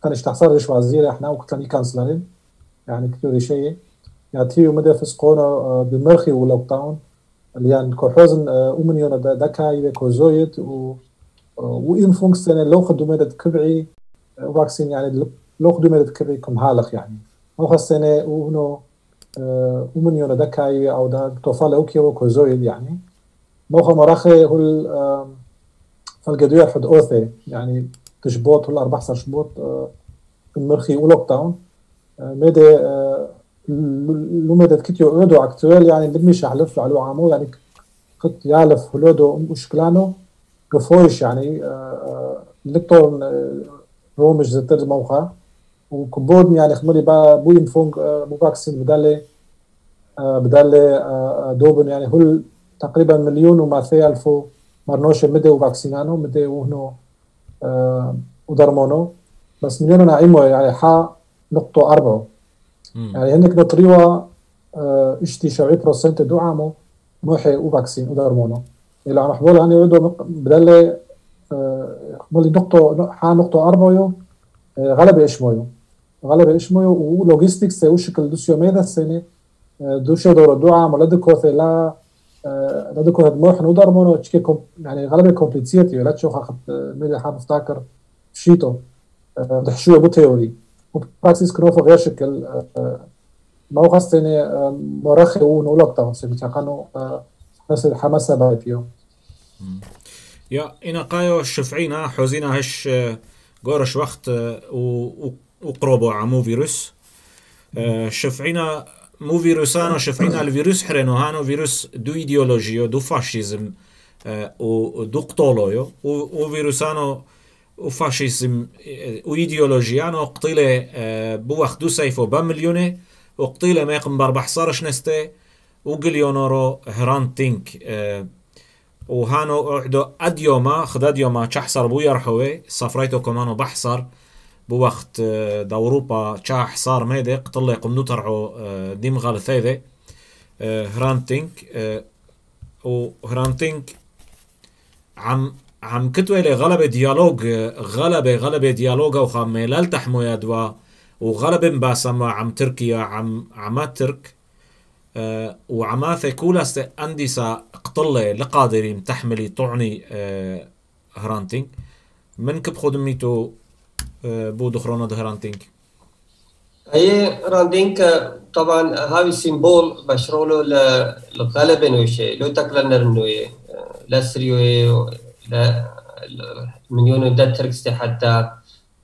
كتنش تحصل ريش وزير إحنا وكتني كانسلرين يعني كتير شيء. ياتيو مدى فسقونو بمرخي ولو تاون لأن كوحوزن أمنيون دكا يبقى كوزويت و وإن فونكسن لو خدو مدى كبعي واكسين يعني لو خدو مدى كبعي كم هالخ يعني. موخ السنة وهنو ومن يونا دكاي أو دا توفال أوكي وكوزويد يعني. موخ مراخي هو فالقدوية حد أوثي يعني تشبوط هو أربع سر شبوط المرخي ولوك داون ميدي لومدت كتيو اودو أكتوال يعني لمش حلف على عامو. يعني كنت يعلف هلودو مشكلانو. كفويش يعني لكتون رومش زتر موقع وكبود يعني خمري با بوين فونك بو فاكسين بدالي بدالي دوبن. يعني هل تقريبا مليون وما في الفو مرنوش مدي وفاكسينانو مدي وهنو ودرمونو. بس مليون نعيمو يعني حا نقطة أربعة. يعني هنك نطريوا اشتي شوي بروسنت دو عامو موحي وفاكسين ودرمونو. إلا عم حبول أنا يودو بدل مولي نقطة حا نقطة أربعة يو غلبة إشمويو غلبة إشمويو ولوجيستكس وشكل دوسيو ميدا السنة دوشو دور دو عام ولا دكوث لا لا دكوث موح ودرمونو تشكي يعني غلبة كومبليتسيتي لا تشوف أخذ ميدا حاب افتكر شيتو. دحشوه بو تيوري. وبراكسيس كنوفو غير شكل. ما هو خاصة مرخي ونولوكتا سيبتاقانو ناس الحماسة باي فيهم يا إنا قايو شفعينا حوزينا هش قورش وقت وقربو عمو فيروس. شفعينا مو فيروسانو شفعينا الفيروس حرينو هانو فيروس دو ايديولوجيو دو فاشيزم ودو قطولويو وفيروسانو وفاشيزم وايديولوجيانو قطيلة بوخ دو سيفو بمليونة وقطيلة ما يقم بربح صارش نستي وقليونورو هران تينك وهانو اعدو اديوما خد اديوما تشحصر بو يرحوي صفريتو كمانو بحصر بوقت دوروبا تشاح صار ميدي قطلة قمدو ترعو ديم غال ثيدي هران تينك وهران تينك عم عم كتويلي غلبة ديالوج غلبة غلبة ديالوجا وخام ميلال تحمو يدوا وغلبة مباسمة عم تركيا عم عمات ترك أه وعماثة كولاست أنديسا قطلة لقادرين تحملي طعني أه هرانتينج من كب خدميتو أه بو دخرونا هرانتينج هي راندينك طبعا هاوي سيمبول بشرولو للغلبة نوشي لو تكلنا نوي لا سريوي لا مليون دا تركستي حتى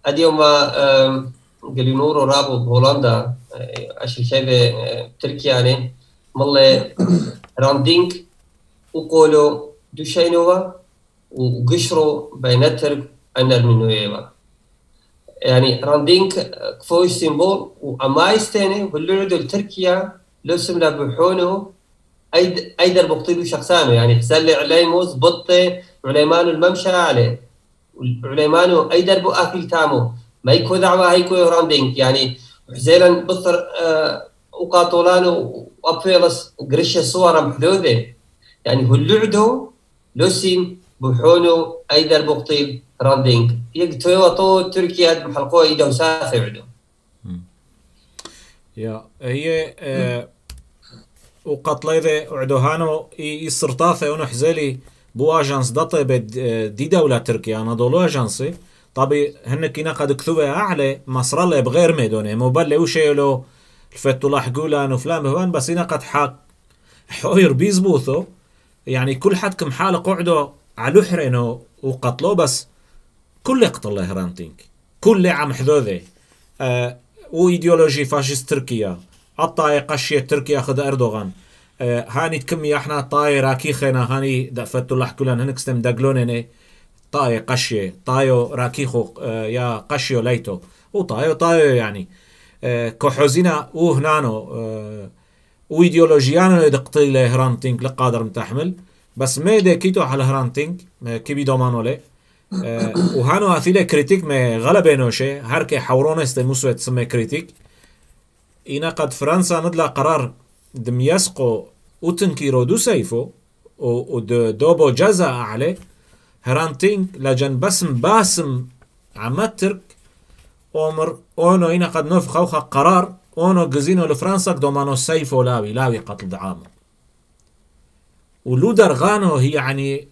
اليوم قالوا نورو رابو بهولندا اشي شيء تركيا يعني مالله راندينك وقولوا دوشينوا وقشروا بين ترك أنر منو يعني راندينك كفوش سيمبول وأمايستيني واللعدو التركيا لو سملا بحونه أيد أيدر بقتلو شخصانه يعني حسال عليموز بطي عليمانو الممشى عليه. عليمانو أيدر بو أكل تامو. ما يكو دعوة هيكو راندينك. يعني حزيلا بطر آه وقاطولانو وأبفيلس قرشة صورة محدودة. يعني هو اللعدو لوسين بحونو أيدر بقتيل راندينك يقتوي وطو تركيا بحلقوة إيدا وسافي عدو. يا هي آه وقتليذة عدوهانو يسرطاثة ونو حزيلي بو آجانس دطي بد دي دولة تركيا. أنا دولو آجانسي. طبي هن كينا قد كثوة أعلى مصر الله بغير ميدوني مبلي وشيلو الفتولاح جولان وفلان بهوان بس هنا قد حاق. حوير بيزبوثو. يعني كل حد كم حال قعدو على حرينو وقتلو بس كل قتل هرانتينك كل عم حذوذي. أه وإيديولوجي فاشيست تركيا الطاي قشية تركيا خد أردوغان. أه هاني تكمي أحنا طاي راكي خينا. هاني دفتو الله كلان هنك ستم دقلونيني. طاي قشية طايو راكيخو أه يا قشيو ليتو. وطايو طايو يعني. أه كحوزينا. وهنانو أه وإيديولوجيانو دقتي هرانتينك لقادر متحمل. بس ميدي كيتو على هرانتينك كيبي دومانو لي أه وهانو هاثيلة كريتيك ما غلبة نوشي هركي حورون استموسو تسمى كريتيك إنا قد فرنسا ندلا قرار دم يسقو وتنكيرو دو سيفو ودوبو جزا عليه هرانتينك لجن بسم باسم عمات ترك عمر اونو إنا قد نوف خوخا قرار اونو جزينو لفرنسا دومانو سيفو لاوي لاوي قتل دعامه ولو درغانو هي يعني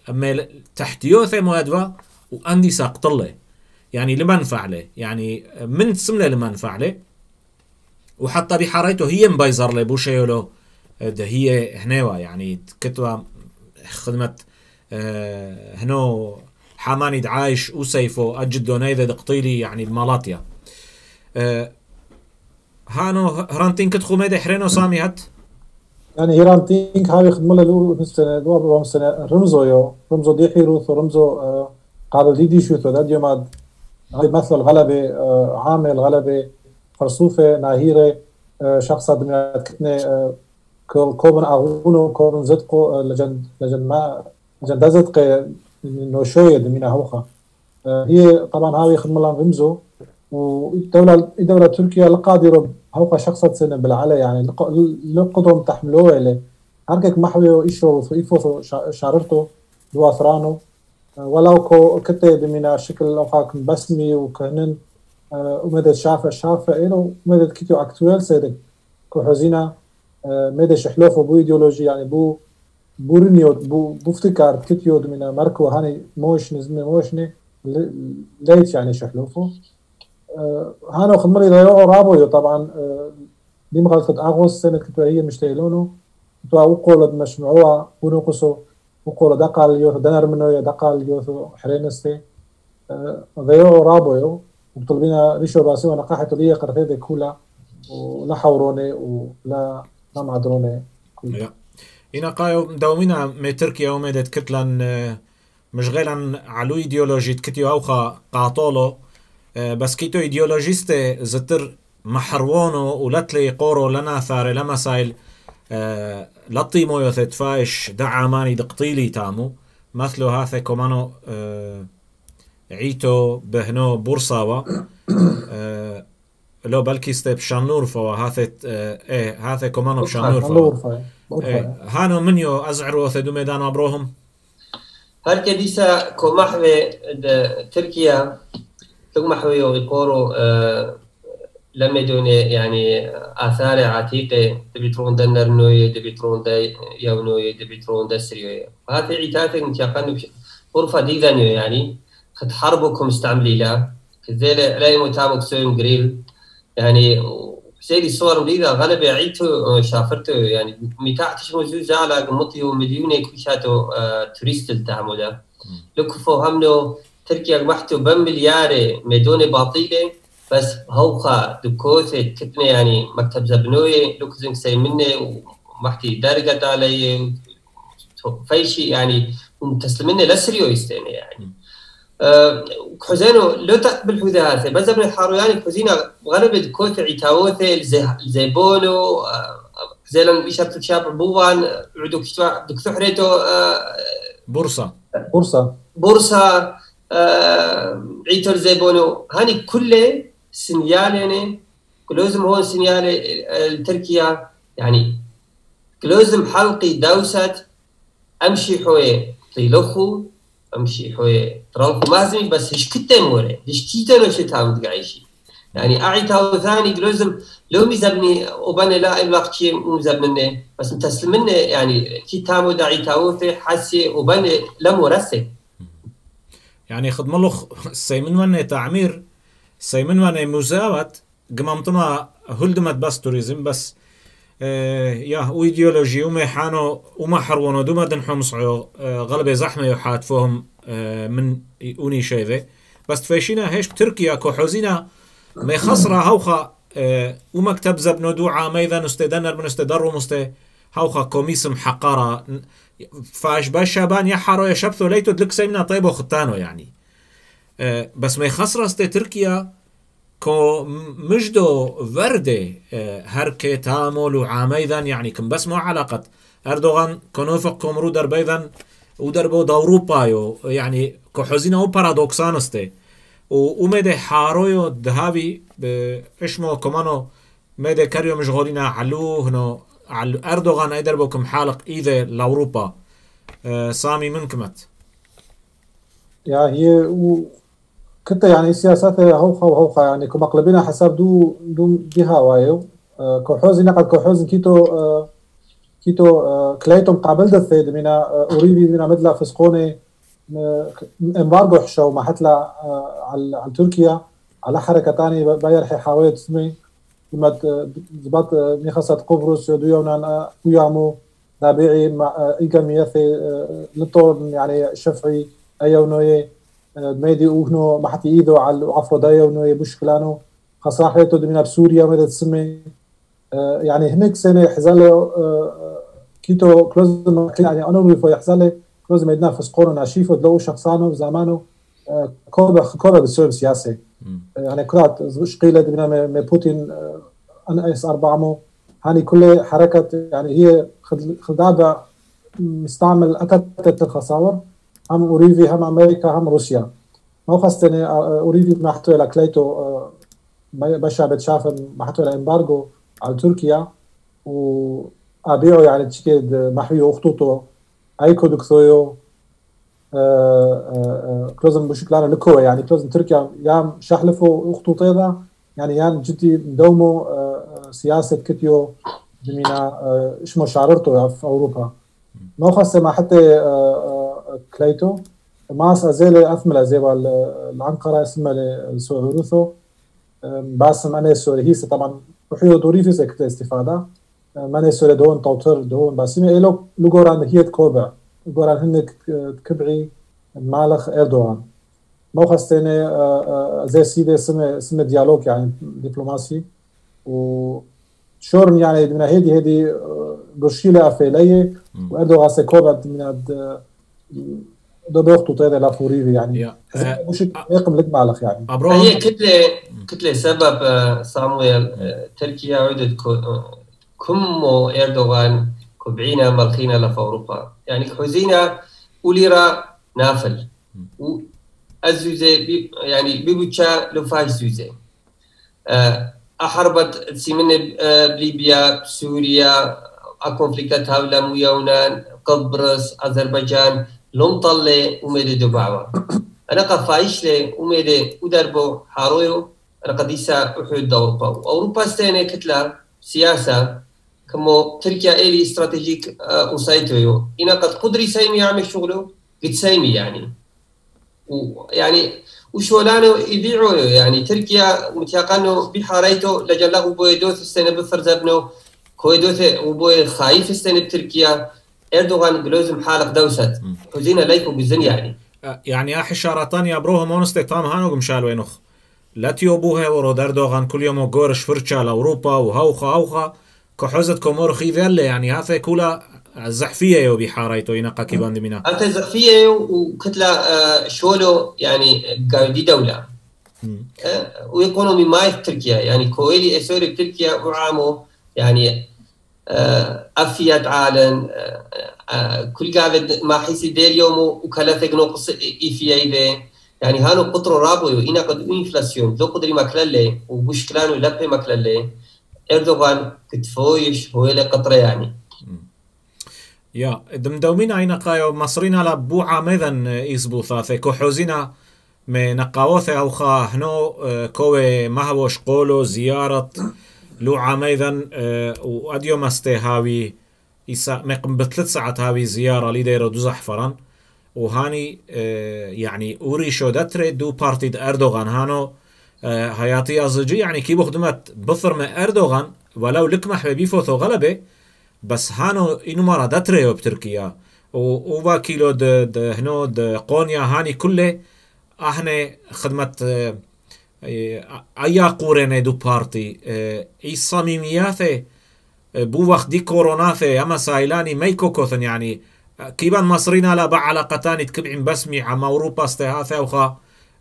تحتيوثة موادوا وأندي ساقطله. يعني له. يعني من تسمله لمنفع له. وحتى بحارته هي مبايزر له بوشيولو ده هي هنوا يعني كتوى خدمة آه هنو حماني عايش وسيفو أجدو نيذا دقطيلي يعني بمالاتيا. آه حانو هرانتين كتخو ميدي حرينو سامي هات؟ يعني هيران تينك هاي خدمة له نسنة دوا برام سنة رمزو يو. رمزو دي حيروث ورمزو آه، قابل دي دي شوثو داد يوم هاي مثل الغلبة آه، عامل غلبة فرصوفة ناهيرة آه، شخص من كتنة كوبن أغونو كوبن زدقو لجن لجن ما لجن دزدق إنه شوية دمينا هوخا هي طبعا هاي خدمة لأن رمزو والدولة الدولة التركية القادرة هوقا شخصة سنة بالعلى يعني لقدهم تحملوه إلي. هركك محوي إيشو إيفو شاررتو دوا ثرانو. ولو كو كتة بمنا شكل أوقاك بسمي وكهنن ومدد شافة شافة إلو ومدد كتيو أكتوال سيدك. كو حزينة مدد شحلوفو بو إيديولوجي يعني بو بورنيو بو بفتكر كتيو من مركو هاني موش نزمي موشني ليت يعني شحلوفو. هانو خدمة إذا يو رابو طبعا دي مغلطة أغوص سنة كتو هي مشتيلونو كتو أقول مشمعوها ونقصو يوث حرينستي. ذا يو رابو يو وطلبينا ريشو باسي ونقاحة ليه قرثي كولا ولا حوروني ولا لا معدروني كولا. إنا قايو دومينا مي تركيا وميدت كتلان مشغلا علو ايديولوجيت كتيو أوخا قاطولو بس كيتو ايديولوجيست زتر محروانو ولتلي قورو لنا ثاري لما سايل لطي مويو فايش دعاماني دقطيلي تامو. مثلو هاثي كومانو عيتو بهنو بورصاوا لو بلكي ستي بشانور فوا هاثي إيه هاثي كومانو بشانور فوا إيه هانو منيو أزعرو ثدو ميدان أبروهم؟ هركي ديسا كومحوي تركيا حويو يقورو آه لم يدون يعني آثار عتيقة تبي ترون دنر نوية تبي ترون دا يو نوية تبي ترون دا سريوية وهذه عتاقة انت يقنوا غرفة دي ذنيو يعني خد حربكم استعملي لا كذلك لا يمتامك سويم جريل يعني سيدي صور مديدة غلب عيتو شافرتو يعني متاع تشمو زوز على قمطي ومليوني كوشاتو آه توريست التعامل ده. لكفو همنو تركيا محتو بم مليار ميدوني باطيلة. بس هوخا دكوثة كتنة يعني مكتب زبنوية لوكزنك سي مني ومحتي درجة علي فايشي يعني تسلمني لسريو يستيني يعني. أه حزينو لو تقبل حذاثة بس ابن الحاروياني حزينة غلبت كوثة عتاوثة زيبونو أه زيلان بيشرت شاب بوان عدو كشتوا دكتور حريتو أه بورصة. بورصة. بورصة عيتر زيبونو هاني كله سنيال يعني كلوزم هون سنيال تركيا. يعني كلوزم حلقي دوست أمشي حوي طيلخو أمشي حوي ترانكو مازمي بس هش كتن وري هش كيتن وش تاود قايشي يعني أعي تاو ثاني كلوزم لو مزبني وبني لا الوقت مزبني بس متسلمني. يعني كي تامو داعي تاوثي حسي وبني لم ورثي يعني خدم له سيمن وأنا تعمير سيمن وأنا مزاوت قممتنا هلدمت بس توريزم بس يا وايديولوجي وما حانو وما حرونو دوما دنحو مصعو آه غلبة زحمة يحاتفوهم آه من اوني شيء بس تفيشينا هيش بتركيا كوحوزينا ما خسرة هوخا ومكتب زبنو دوعا ميذا نستدنر من استدرو مسته هوخا كوميسم حقارة فاش باش شابان يحرو يشبثو ليتو دلك سيمنا طيبو ختانو يعني بس ما يخسر استي تركيا كو مجدو فردي أه هركي تامول وعاميذا يعني كم بس مو علاقة. أردوغان كنوفق كومرو دربيذا ودربو دوروبايو يعني كو حزينة و بارادوكسان استي. ومدي حارويو دهابي إشمو كمانو مدي كاريو مشغولين علو هنو على أردوغان ايدر بكم حالق اذا لأوروبا. آه سامي منكمت يا هي و كنت يعني سياسات هوخا وهوخا يعني كم حساب دو دو جهه وايو. آه كوحوزي نقد كوحوزي كيتو آه كيتو آه كليتم قابل دثيد منا أوريبي منا مدلا فسقوني امبارجو حشو ما حتلا على, على تركيا على حركة ثانية بايرحي حاولت تسمي. لما زبط ميخصت قبرص ديونا ويامو تابعي مع إيجام يثي لطول يعني شفعي أيونوي ميدي أوهنو محتي إيدو على عفو دايونوي بشكلانو خاصة حياتو دمينا بسوريا مدى تسمي. آه، يعني هناك سنة حزالي كيتو كلوز يعني أنا ويفو يحزالي كلوز ميدنا فسقورو ناشيفو دلو شخصانو زمانو كوبا كوبا بالسبب سياسي يعني كرات شقيلة دبنا مي بوتين أنا اس أربعمو. هاني كل حركة يعني هي خدابة مستعمل أكتت الخساور هم أوريفي هم أمريكا هم روسيا. ما خاصة أوريفي محتوى لكليتو بشا بتشافن محتوى الامبارجو على تركيا و ابيعو يعني تشكيد محوي خطوطه ايكو دكتويو كلوزن بشكل لكو يعني كلوزن تركيا يام شحلفو خطوطي يعني يام جدي دومو سياسة كتيو جمينا إيش شعررته في أوروبا. ما خاصة ما حتى كليتو ماس ازيلي أثمل زيبا العنقرة اسمها لسوعروثو باسم أنا سوري هي طبعا. وحيو دوري في سكت استفادة. ماني سوري دون توتر دون باسم ايلو لوغوران هي تكوبع. لوغوران هنك تكبعي مالخ إردوغان. مو خاصتني زي سيدي سمة سمة ديالوج يعني دبلوماسي. و شورن يعني من هيدي هيدي قرشيلة أفيلية. وأردوغان سيكوبا من دو بيخطو طيرة لافوريفي يعني. مش يقم لك مالخ يعني. هي كتلة كتلة سبب صامويل تركيا عدت كمو اردوغان كبعينا ملخينا لف اوروبا يعني حزينا وليرا نافل. الزوزة يعني بيبوتشا لفاج زوزة. أحربت سيمن بليبيا سوريا أكونفليكتات هاولا ميونان قبرص أذربيجان لوم طلي وميدي دبعوا أنا قفايش لي وميدي ودربو حارويو أنا قديسة أحد أوروبا أوروبا استيني كتلة سياسة كمو تركيا إلي استراتيجيك وسايتويو. إنا قد قدري سيمي يعمل شغله قد سيمي يعني. ويعني وشولانو يبيعوا يعني. تركيا متيقانو بحاريتو لجلاغو بويدوث السنة بفرزبنو كويدوث وبوي خايف السنة بتركيا. إردوغان جلوزم حالق دوست. وزينا ليكو بزن يعني. يعني أحي شارتان يا بروه مونستي تام هانو قمشال وينوخ. لا تيوبوه ورو دردوغان كل يوم غورش فرشا لأوروبا وهوخا هوخا كحوزت كومور خيفيل يعني هذا كولا زحفية يو بحاريتو ينقى كيبان دمينا هذا زحفية وكتلة شولو يعني قاعدي دولة. ويكونوا من ماي تركيا. يعني كويلي اسوري بتركيا وعامو يعني افيات عالن كل قاعد ما حيسي دير يوم وكلفك نقص ايفيا يعني هانو قطر رابو إنا قد إنفلاسيون. ذو قدري مكللي وبشكلانو لبي مكللي إردوغان كتفويش هو اللي قطر يعني. يا دمدومين اين قايو مصرين على بوعة مذن إزبو ثاثي كوحوزينا من نقاوثي أو خا هنو كوي مهوش قولو زيارة. لو عميذن وأديو مستي هاوي إسا مقم بثلاث ساعات هاوي زيارة لي ديرو دو زحفران وهاني يعني أوري شو دتري دو بارتي أردوغان. هانو هياتي أزجي يعني كي بخدمت بثر من أردوغان ولو لكمح بيفوثو غلبة بس هانو إنو مرة دتريو بتركيا. وبا كيلو د هنو د قونيا هاني كله إحنا خدمة ايا قورنه دو بارتي اي صميمياته بو وقت دي كوروناته اما سايلاني ميكو كوثن يعني كيبان مصرين على با علاقتان تكبعين بسمي عم اوروبا استهاثه وخا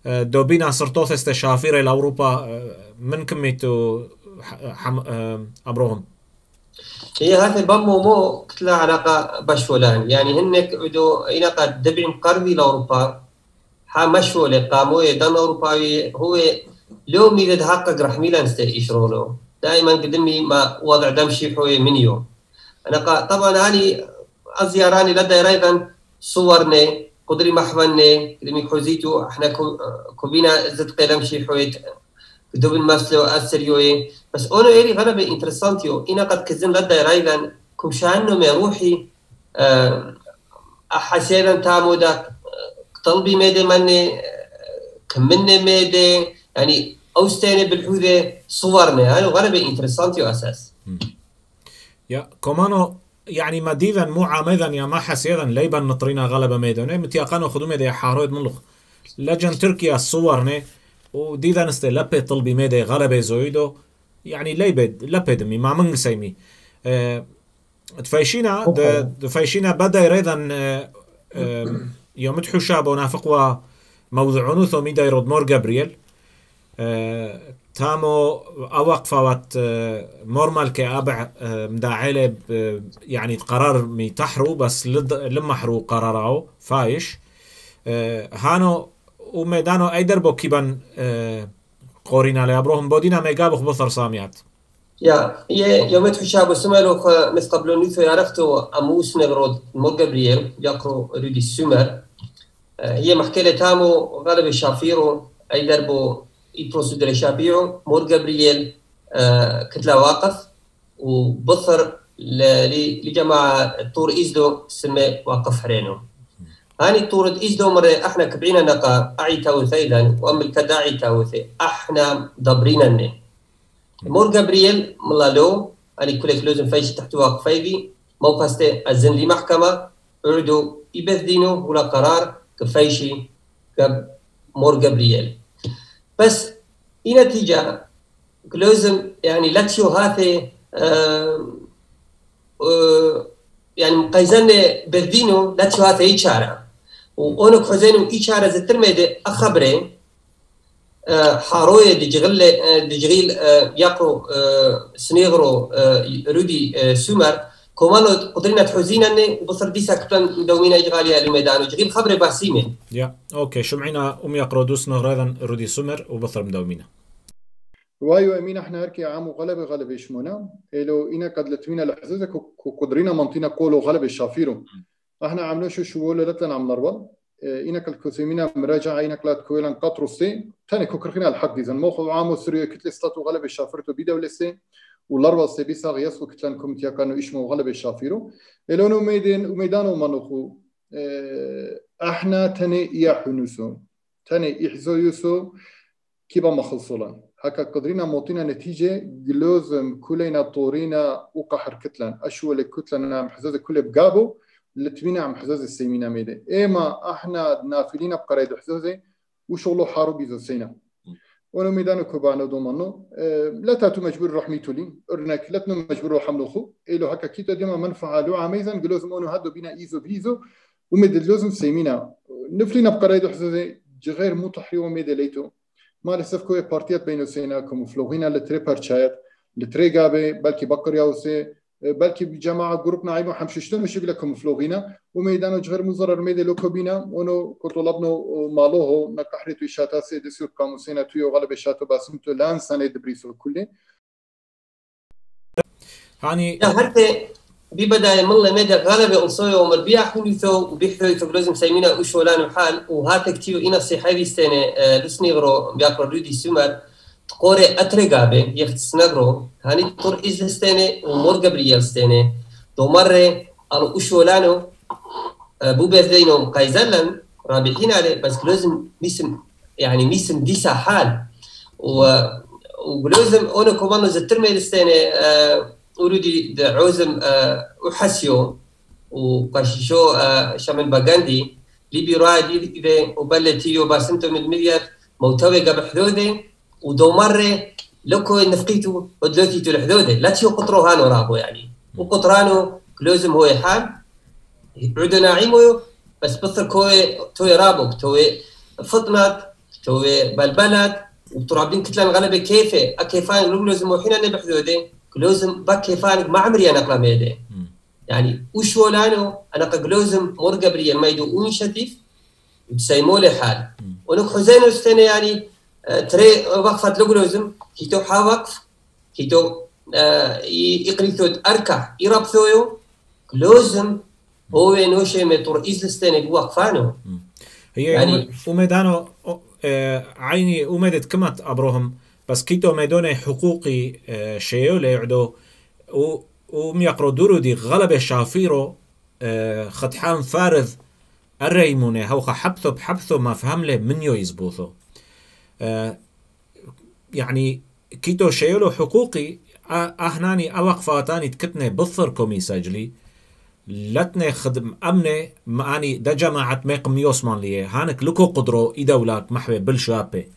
دوبينا سرطوث استشافير لاوروبا من كميتو حم ابروهم هي هذا بامو مو كتلا علاقة بشولان يعني هنك عدو علاقة دبع قربي لأوروبا مشولة قاموا دم أوروباوي هو لو ميدد حقق رح ميلان يشرونه دائما قدمي ما وضع دم شيحوي منيو. أنا قا طبعا هاني الزياراني لدى أيضا صورني قدري محفني قدمي حوزيتو إحنا كوبينا زد قلم شيحوي كدوبن ماسلو أسريوي بس أونو إيري غلبة إنترسانتيو. إنا قد كزن لدى رايلا كمشانو ما روحي احسينا تامو دا طلبي ميدي مني كمني ميدي يعني أوستيني بالحوذة صورنا هانو غلبة انترسانتيو أساس. يا كومانو يعني مديدا مو عامدا يا ما حسيدا ليبا نطرينا غلبة ميدون متيقانو خدو ميدي حارويد ملخ لجن تركيا صورني وديدا نستي لبي طلبي ميدي غلبة زويدو. يعني ليبد لبدمي ما من سيمي. تفايشينا تفايشينا بدأ أيضا آه، يوم تحو شابو نافقوا موضوع عنوثو ميدا يرود مور جابرييل. تامو اوقفا وات مورمال كي أبع مداعيله يعني قرار مي تحرو بس لما حرو قرارو فايش. هانو وميدانو اي دربو كيبان قورينا لابروهم بودينا ميقابو بثر ساميات. يا يوم تحشابو سمالو مثل قبل نيثو يعرفتو أموس نغرود مور جابرييل يقرو رودي السمر هي محكلة تامو غالب الشافيرو أي دربو يبروسيدر شابيعو مور جابرييل آه كتلة واقف وبثر لجماعة طور إيزدو سمي واقف حرينو. هاني طور إيزدو مرة أحنا كبعينا نقا أعي تاوثيدا وأم الكداعي تاوثي أحنا دبرينا النين مور جابرييل ملالو أني كل لازم فايش تحت واقفيبي موقستي أزن لي محكمة أردو يبذدينو ولا قرار كفايشي كب مور جابرييل. بس هي نتيجة لازم يعني لاتشيو هاثي آه آه يعني مقيزن بردينو لاتشيو هاثي إيشارة وأونك حزينو إيشارة زتر ميدي أخبرين آه حاروية دي جغل دي جغيل يقرو سنيغرو رودي سومر كومانو قدرنا تحوزينا وبصر ديسا كتن دومينا إجغاليا الميدان وجغيل خبر باسيمين يا أوكي شمعنا ام يقرو دوسنا أيضا رودي سمر وبصر مدومينا وايو امين إحنا هركي عامو غلبة غلبة يشمونا إلو إنا قد لتوينا لحزوزك وقدرينا منطينا قولو غلبة الشافيرو إحنا عملو شو شو لتلنا عم نروال إنا كالكوثيمينا مراجعة إنا كلات كويلان قطرو سي تاني كوكرخينا الحق ديزن موخو عامو سريو كتل استاتو غلبة الشافرتو بيدا ولسي والاربع سبيسا غيسو كتلان كومتيا كانوا يشمو غلبة الشافيرو إلونو ميدان وميدانو منوخو أحنا تاني يا حنوسو تاني يحزو يوسو كيبا مخلصولان هكا قدرينا موطينا نتيجة جلوزم كلنا طورينا وقحر كتلان. أشول كتلنا محزوز كل بقابو لتبينا عم حزوز السيمينا ميدي إيما أحنا نافلين بقرايد حزوزي وشغلو حارو بيزو سينا. ولو ميدانو كوبانو دومانو آه لا تاتو مجبور روح ميتولي ارنك لا تنو مجبور روح حملوخو إلو هكا كيتو ديما منفعة لو عميزان جلوزم اونو هادو بينا إيزو بيزو ومد اللوزم سيمينا. نفلينا بقرايد حزوزي غير مو تحريو وميدي ليتو. مالسف كوي بارتيات بينو سينا كمفلوغينا لتري بارشايت لتري غابي بلكي بقر ياوسي بلكي بجماعة جروبنا عيمو حمششتو مش بلا كمفلوغينا وميدانو جغير مزرر ميدي لوكو بينا ونو كطلبنو مالوهو نكحرتو شاتا سي دسيو كاموسينا تويو غلب شاتو باسمتو لأن سنة دبريسو كله هاني هرتي ببدا ملا ميدا غالبا انصويو ومربيع حنيثو وبيحثو لازم سيمينا وشولان وحال وهاتا كتيو إنا صحيبي ستيني لسنيغرو بياكرو رودي سومر تقوري أتريغابي يخت سنغرو هاني طور إز ستيني ومور جابرييل ستيني. دو مرة أنا وشولانو بو بيردينو قايزلن رابحين عليه بس لازم ميسم يعني ميسم ديسا حال. و ولازم أنا كمان زترمي لستيني ورودي عوزم وحسيو وقاشيشو شامن باغاندي ليبي رايد إذا وبلتيو باسنتو من مليار موتوي قبل حدودي ودو مرة لكو نفقيتو ودلوتيتو الحدودي لا تشو قطرو هانو رابو يعني. وقطرانو لازم هو حال. عودو ناعيمو بس بثر كوي توي رابو توي فطنت توي بلبلت وترابين كتلان غلبة كيفة. أكيفان لازم وحين بحدودي لازم بكيفان ما عمري أنا قلم يدي. يعني وش ولانو أنا قلوزم مور قبري ما يدو انشتيف بسيمو لي حال. ونك حزين استنى يعني تري وقفت لقلوزم كيتو حا وقف كيتو يقريتو اركع يربثويو لازم هو نوشي متور إيز استنى وقفانو. هي يعني وميدانو عيني ومدت كمت أبروهم بس كيتو ميدوني حقوقي شيو ليعدو وميقرو دورو دي غلبة شافيرو خطحان فارذ الريموني هوخا حبثو بحبثو ما فهم له منيو يزبوثو. يعني كيتو شيولو حقوقي اهناني اوقفاتاني تكتني بثر كومي سجلي. لتني خدم أمني مآني دا جماعة ميقم يوسمان ليه هانك لكو قدرو ايدا ولاك محوي بالشابي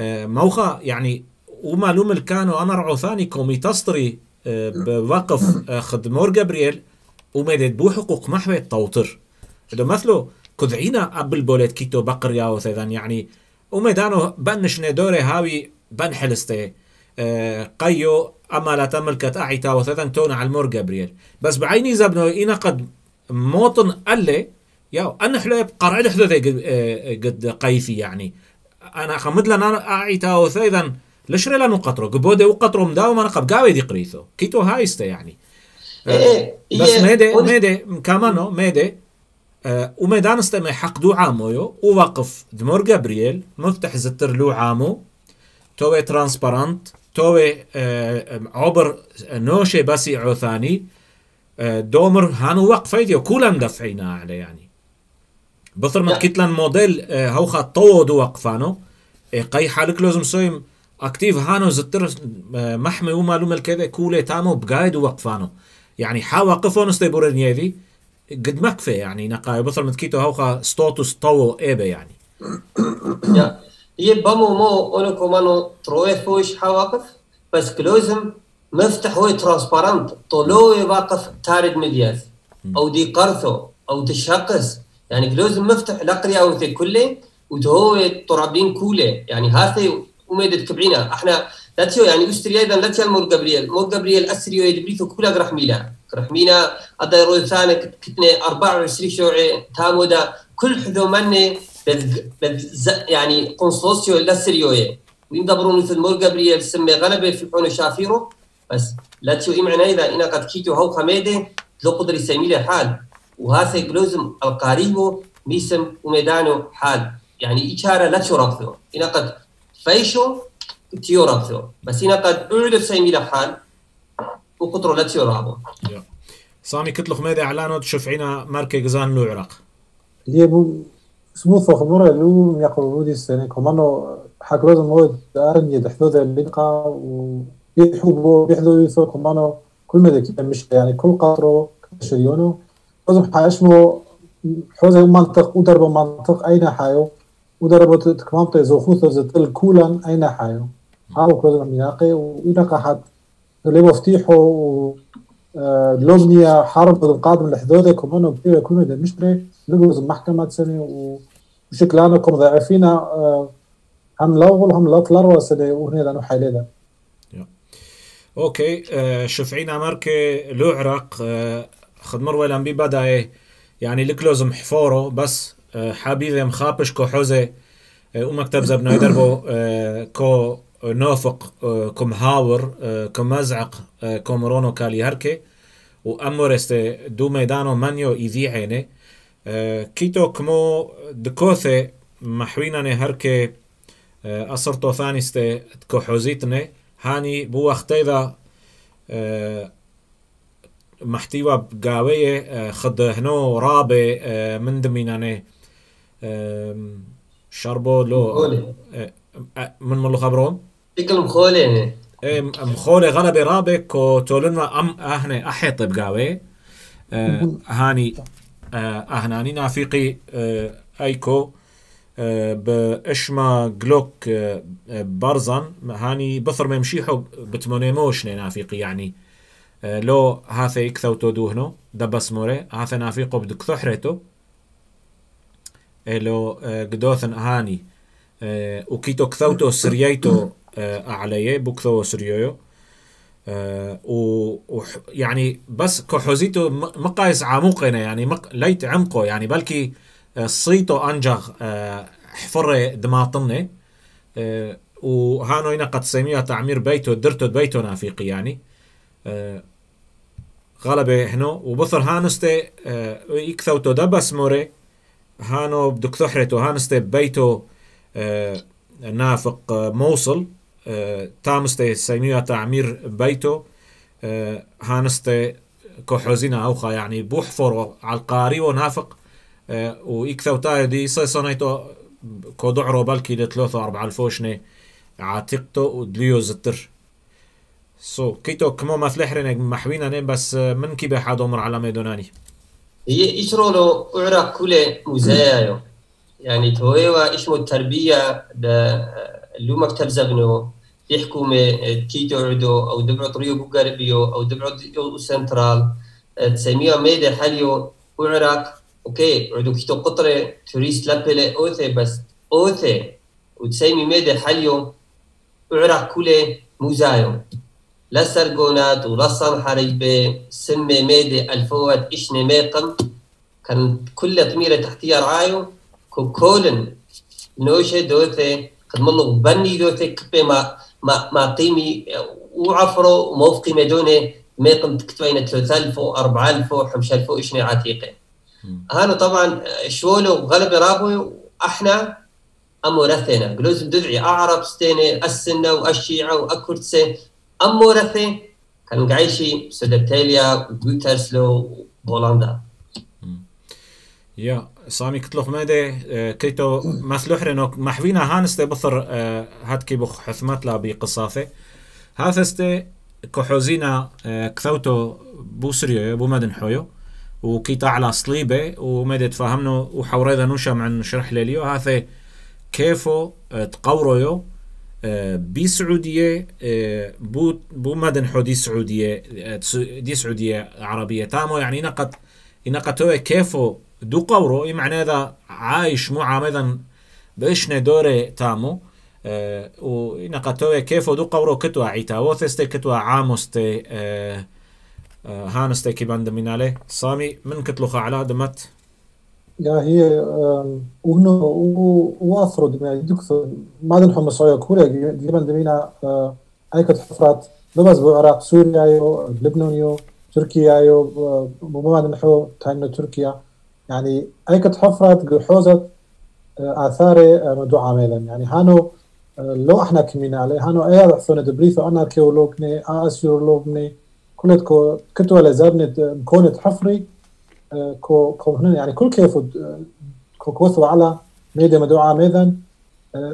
موخا يعني ومعلوم كانوا أنا رعو ثاني كومي تصطري آه، بوقف آه، خد مور جابرييل ومدد بو حقوق محوي إذا مثلو كدعينا قبل بولت كيتو بقر ياو يعني وميدانو بنش ندوري هاوي بن حلستي آه، قيو اما لا تملكت اعيتا وثيذان تونا على المور جابرييل بس بعيني زبنو إنا قد موطن قال يا أنا حلو قرع حلو قد, قيثي يعني أنا خمد لنا اعيتا وثيذان لشري لانو قطرو قبودي وقطرو مداوم أنا قب قاوي دي قريثو كيتو هايسته يعني إيه، بس ميدي ميدي كمانو ميدي آه وميدان استمع حق دو عامويو ووقف دمور جابرييل مفتح زتر لو عامو توي ترانسبارنت توي آه عبر نوشي بسي عثاني آه دومر هانو وقفيديو كلهم دفعينا عليه يعني بثر ما لا. كيتلان موديل هوخا طو دو وقفانو قي حالك لازم سويم أكتيف هانو زتر محمي ومعلومة كذا كولي تامو بقايد وقفانو يعني حا وقفون استيبورنيذي قد مكفي يعني نقاي. بثر متكيتو هوخا ستوتوس طو ايبه يعني. يا. هي بامو مو اونو كومانو تروي فوش حواقف بس كلوزم مفتح هو ترانسبارنت. طولو واقف تارد ملياس أو دي قرثو. أو تشقص يعني كلوزم مفتح لقري أو ثي كله. وتهو طرابين كوله. يعني هاثي وميدت كبعينا أحنا لا تيو يعني اشتري أيضا لا تيو مور جابرييل. مور جابرييل أسريو يدبريثو كلها رحميلا رحمينا هذا روي ثاني كتنا 24 شوعي تامودا كل حذو مني يعني قنصوصيو لا سريوية. ويندبرون مثل مور جابرييل سمي غلبة في الحون شافيرو بس لا تيو إمعنا إذا إنا قد كيتو هو خميدة لو قدر يسمي حال. وهذا جلوزم القريبو ميسم وميدانو حال. يعني إشارة لا تيو ربطو إنا قد فيشو تيو ربطو بس إنا قد أعلو سيمي حال. وقدروا لا تيو رابو. سامي كتلو ميدي اعلانو تشوفعينا ماركي جزان لو عراق. هي بو سموث خمرة لو يقربوا دي السنة. كمانو حكروز مود دارن يدحثو ذا اللقاء ويحبوا بيحذو يثو كمانو كل مدى كيف مش يعني كل قطرو شريونو لازم حاشمو حوزة منطق ودربو منطق أين حايو؟ ودربو تكمامتو زوخوثو زتل كولان أين حايو؟ هاو كلوز ميناقي وينقى حد اللي مفتيحو آه، لوبنيا حرب القادم الحدودة كمان بكير يكونوا ده مشتري لجوز المحكمة سنة و- وشكلانكم ضعيفين هم لوغل هم لا تلروا سنة وهنا لانو ده أوكي آه شوفعينا ماركي لو عراق آه خد مروي لامبي بدأ إيه يعني لكلوزم حفورو بس حبيبي مخابش كو حوزة ومكتب زبنا يدربو كو نوفق آه كم هاور آه كم مزعق آه كم رونو كالي هركي وامورست دو ميدانو مانيو ايذي عيني كيتو كمو دكوثي محوينا هركي أصرتو ثاني ستي كو حوزيتني هاني بو وقت إذا آه محتوى بقاوية خد هنو رابي من دميناني شربو لو من ملو خبرون؟ شكل مخولة يعني. إيه، مخولة غلبة رابك كو تولنا أم أهني أحيط بقاوي. آه هاني آه أهناني نافيقي آه أيكو آه بإشما جلوك آه، برزن هاني بثر ما يمشيحو بتمونيموش نافيقي يعني. آه لو هاثي يكثوتو دوهنو دبس موري. هاثي نافيقو بدك ثحرتو آه قدوثن هاني. وكيتو كثوتو سرييتو آه أعليه بكثو سريويو. آه يعني بس كحوزيتو مقايس عموقنا يعني مق ليت عمقو يعني بلكي آه صيتو أنجغ آه حفر دماطنة. آه وهانو هنا قد سميها تعمير بيتو درتو بيتو نافيقي يعني. غلبة هنو. وبثر هانستي آه يكثوتو دبس موري هانو بدك ثحرتو هانستي بيتو آه نافق موصل. تامستي سيميها تعمير بيتو آه هانستي كوحوزينا اوخا يعني بوحفر على القاري ونافق ويكثو تاي دي سيصنيتو كودعرو بلكي لثلاثة أربعة الفوشني عاتقتو ودليو زتر سو كيتو كمو مثلحرن محوينا نين بس آه، من كي بحاد عمر على ميدوناني هي إشرولو أعرق كله مزايا يعني تويوا إشمو التربية دا اللي مكتب زبنو يحكوا من كيتو عدو أو دبعو طريو بوغاربيو أو دبعو سنترال تسميها ميدا حاليو وعراق أوكي عدو كيتو قطرة توريست لابلة أوثي بس أوثي. وتسمي ميدا حاليو وعراق كله موزايو. لا سرقونات ولا صنحريبة سمي ميدي ألفوات إشني ميقم كان كل طميرة تحتيها رعايو كولن. نوشة دوثي ملو بني دوثي كبه ما ما ما قيمي وعفرو موفقي مدوني ميقم تكتبين 3000 4000 5000 إشني عتيقة. هانو طبعا شولو غلب رابو إحنا أمو رثينا قلوز بدعي أعرب ستيني السنة والشيعة واكرتسي أمو رثي كان قايشي سودبتاليا وجوترسلو بولندا يا سامي كتلوخ مادي كيتو مثلوح رنوك محوينا هانستي بثر هاد كي بخ حثمات لا بقصافة هاثستي كحوزينا كثوتو بوسريو بو مدن حويو وكيتا على صليبة ومدى تفهمنا وحوريدا نوشا عن شرح ليليو. هاثي كيفو تقوريو بي سعودية بو بو مدن حو دي سعودية دي سعودية عربية. تامو يعني نقد ينقطوه كيفو دو قورو معنى هذا عايش مو عامدا بإشنا دوري تامو أه ونقطوه كيفو دو قورو كتوا عيتا وثستي كتوا عامستي أه أه هانستي كي باند من عليه. سامي من كتلو على دمت؟ Ja, hier ähm, uno u uafro dmia dukso madan xuma soya kure giban dmina aykat xafrat dabas bu iraq suriya yo lebanon yo تركيا يو بمعنى نحو تايمنا تركيا. يعني أيكت حفرت حوزت آثار مدوع عملا يعني هانو لو إحنا كمينا عليه هانو إيه رحثونا دبريثو أنا كيولوجني اسيولوجني كلت كو كتو لزابني مكونة حفري كو كو يعني كل كيف كو كوثو على ميدي مدوعة ميدن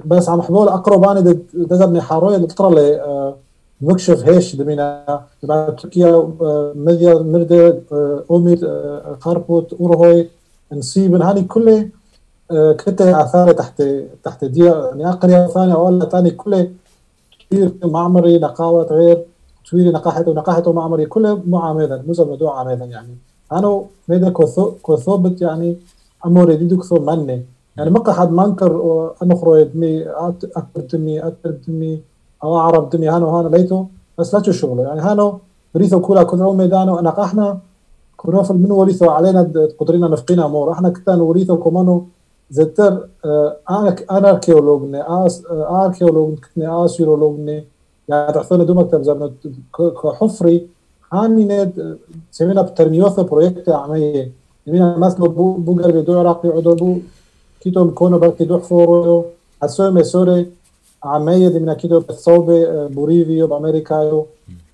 بس عم حبول اقرب أنا دزبني حاروية لي نكشف هيش دمينا. بعد تركيا مديا مردة أوميد قاربوت أوروهوي. نصيبن هاني كله كتة آثار تحت تحت دي يعني قرية ثانية ولا ثاني كله تطوير معمري نقاوة غير تطوير نقاحته ونقاحته معمري كله معامدا مزل مدوع عامدا يعني. أنا ميدا كوثوبت يعني أموري دي دكثو مني. يعني مقا حد منكر أنا خرويد مي أكبر دمي أكبر دمي أو عرب دمي هانو هانو ليتو. بس لا شغله يعني هانو بريثو كولا كنا ميدانو انا إحنا كنا في المنو وريثو علينا قدرنا نفقينا مور. إحنا كتان وريثو كمانو زتر آنا أنا اركيولوجني اس اركيولوج كتني اسيولوجني يعني تحثونا دو مكتب زمن كحفري هاني نيد سمينا بترميوثو بروجكت عمية. يمينا مثلا بو بو قلبي دو عراقي عدو بو. كيتو مكونو بركي دو حفورو حسوي مسوري عماية من كده بالصوبة بوريفيو بأمريكا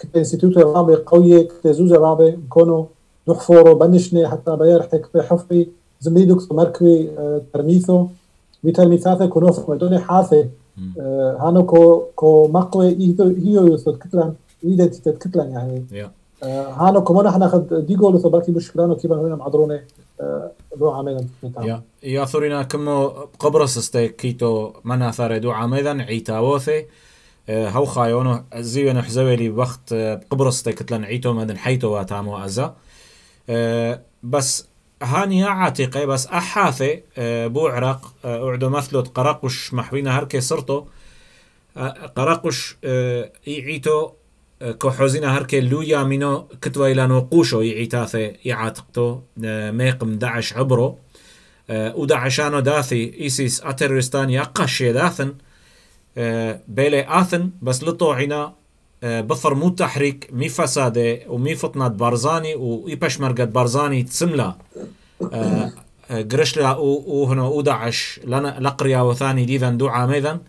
كنت إنستيتوت رابع قوية كنت زوجة رابع كونو نحفورو بنشني حتى بيار حتى حفري زميدوك مركوي ترميثو. بترميثاثة كونو في مدوني حاثة هانو كو كو مقوي هيو يوثد كتلان ويدا تتد كتلان يعني. هانو كمان إحنا خد ديجو لثو باكي مشكلانو كيبا هنا معذروني دو عاملا يا. يا ثورينا كمو قبرص استي كيتو منا ثار دو عاملا عيتا ووثي. هاو خايونو زيو نحزوي لي وقت قبرص تي كتلن عيتو مدن حيتو واتامو أزا. بس هاني عاتقة بس أحاثي بو عراق أعدو مثلو قراقش محوينا هركي صرتو قراقش يعيتو كوحوزينا هركي لويا مينو كتوا إلى نوقوشو يعيتاثي يعاتقتو ميقم داعش عبرو وداعشانو داثي إيسيس أترستان يقش داثن بيلي آثن بس لطوعنا بثر مو تحريك مي فسادة ومي فطنة بارزاني وإيبش مرقت بارزاني تسملا قرشلا وهنا وداعش لنا لقريا وثاني ديذن دعا ميذن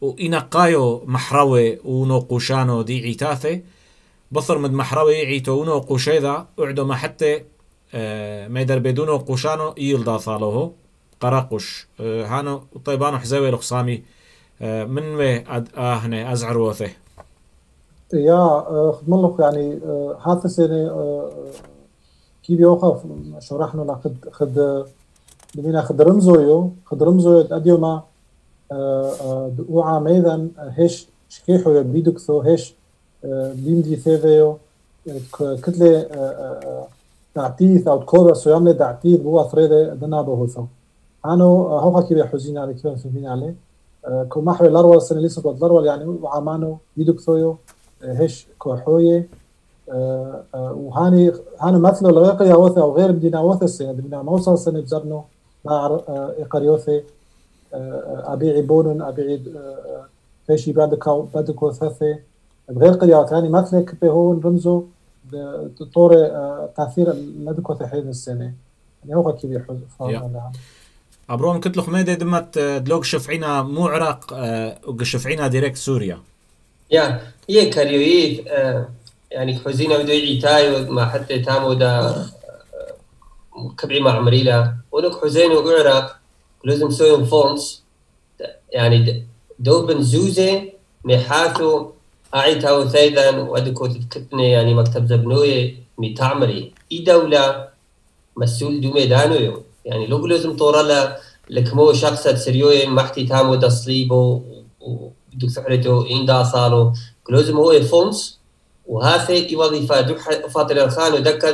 وإنا قايو محروي ونوقوشانو دي عيتاثي بثر مد محروي عيتو ونوقوشيذا اعدو ما حتى ما يدر بدون قوشانو يلدا ثالوه قراقش آه هانو طيبانو حزاوي لخصامي من وي أد آهني أزعر وثه يا خدم الله يعني هذا السنة كي بيوقف شرحنا لخد خد بمينا خد رمزويو خد رمزويو أديو ما وعاميدا هش شكيحو يبيدك ثو هيش بيم دي ثيفيو كتلة تعتيث أو تكورا سوياملة تعتيث بوا ثريدة دنا بهو ثو أنو هو كيف يحوزين عليه كيف فهمين عليه كو محور الأرول سنة لسه الأرول يعني وعمانو بيدك هيش كوحوية وهاني هاني مثله لغير وثا أو غير بدينا وثا السنة بدينا موصل سنه بزرنو مع اقريوثي ابيعي بونن ابيعي فيشي بعدك بعدك وثاثي بغير قريات هاني مثلك هون رمزو طور تأثير لدك وثحين السنة. يعني هو كيف يحوز أبرون كتلو خميدة دمت دلوق شفعينا مو عراق وقشفعينا ديريكت سوريا. يا هي كاريويد يعني حزينة بدو عيتاي ما حتى تامو دا كبعي مع عمريلا. ولك حزين وعراق لازم سوين فونس. يعني دوبن زوزة محاثو أعيتاو ثيدا ودكو تتكتني يعني مكتب زبنوية مي إي دولة مسؤول دو ميدانو يعني لو لازم طورلا لكمو شخصة سريوي محتي تامو دا ودك سحرتو إن دا صالو لازم هو فونس وهذه وظيفة فاطر الخان وذكر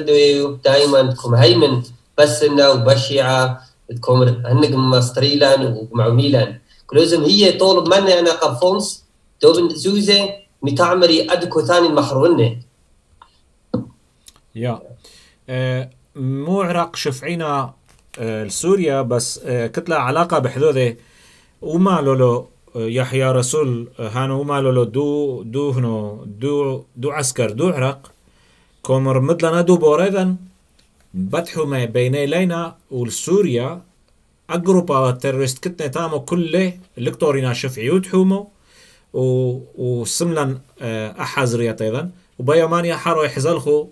دائما تكون هيمن بس إنه وبشعة تكون هنق ماستريلان ومع ميلان كلوزم هي طول من أنا قفونس دوبن زوزة متعمري أدكو ثاني المحرونة يا. آه مو عراق شفعينا آه لسوريا بس آه كتلة علاقة بحدوده وما لولو يحيى رسول هانو مالو دو دو هنو دو دو عسكر دو عرق كومر مدلنا دو بوريدن بتحو ما بيني لينا والسوريا أجروبا تيرست كتنا تامو كله لكتورينا شفعي تحومو و وسملن أحزرية أيضا وبيامانيا حارو يحزلخو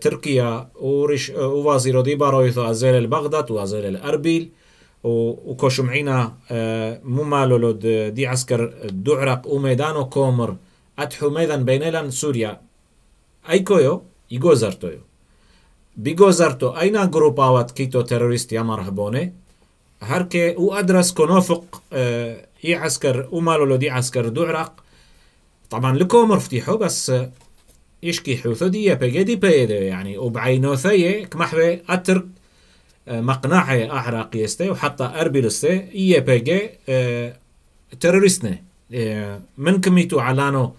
تركيا ورش ووزيرو دي بارويثو أزيل البغداد وأزيل الأربيل وكوشمعينا مو مالو دي عسكر دعرق وميدانو كومر. أتحو ميدان بينيلان سوريا. أي كويو؟ يغوزرتويو بيغوزرتو أينا جروباوات كيتو تيروريست يامر هبوني هركي و أدرس كونوفق إي عسكر ومالو دي عسكر دعرق. طبعا لكومر فتيحو بس يشكي حوثو دي بيجي دي يعني. وبعينو ثيه كمحوي أترك مقنعة أعراق يستي وحتى أربيل استي إيه بيجي تيروريستنا من كميتو علانو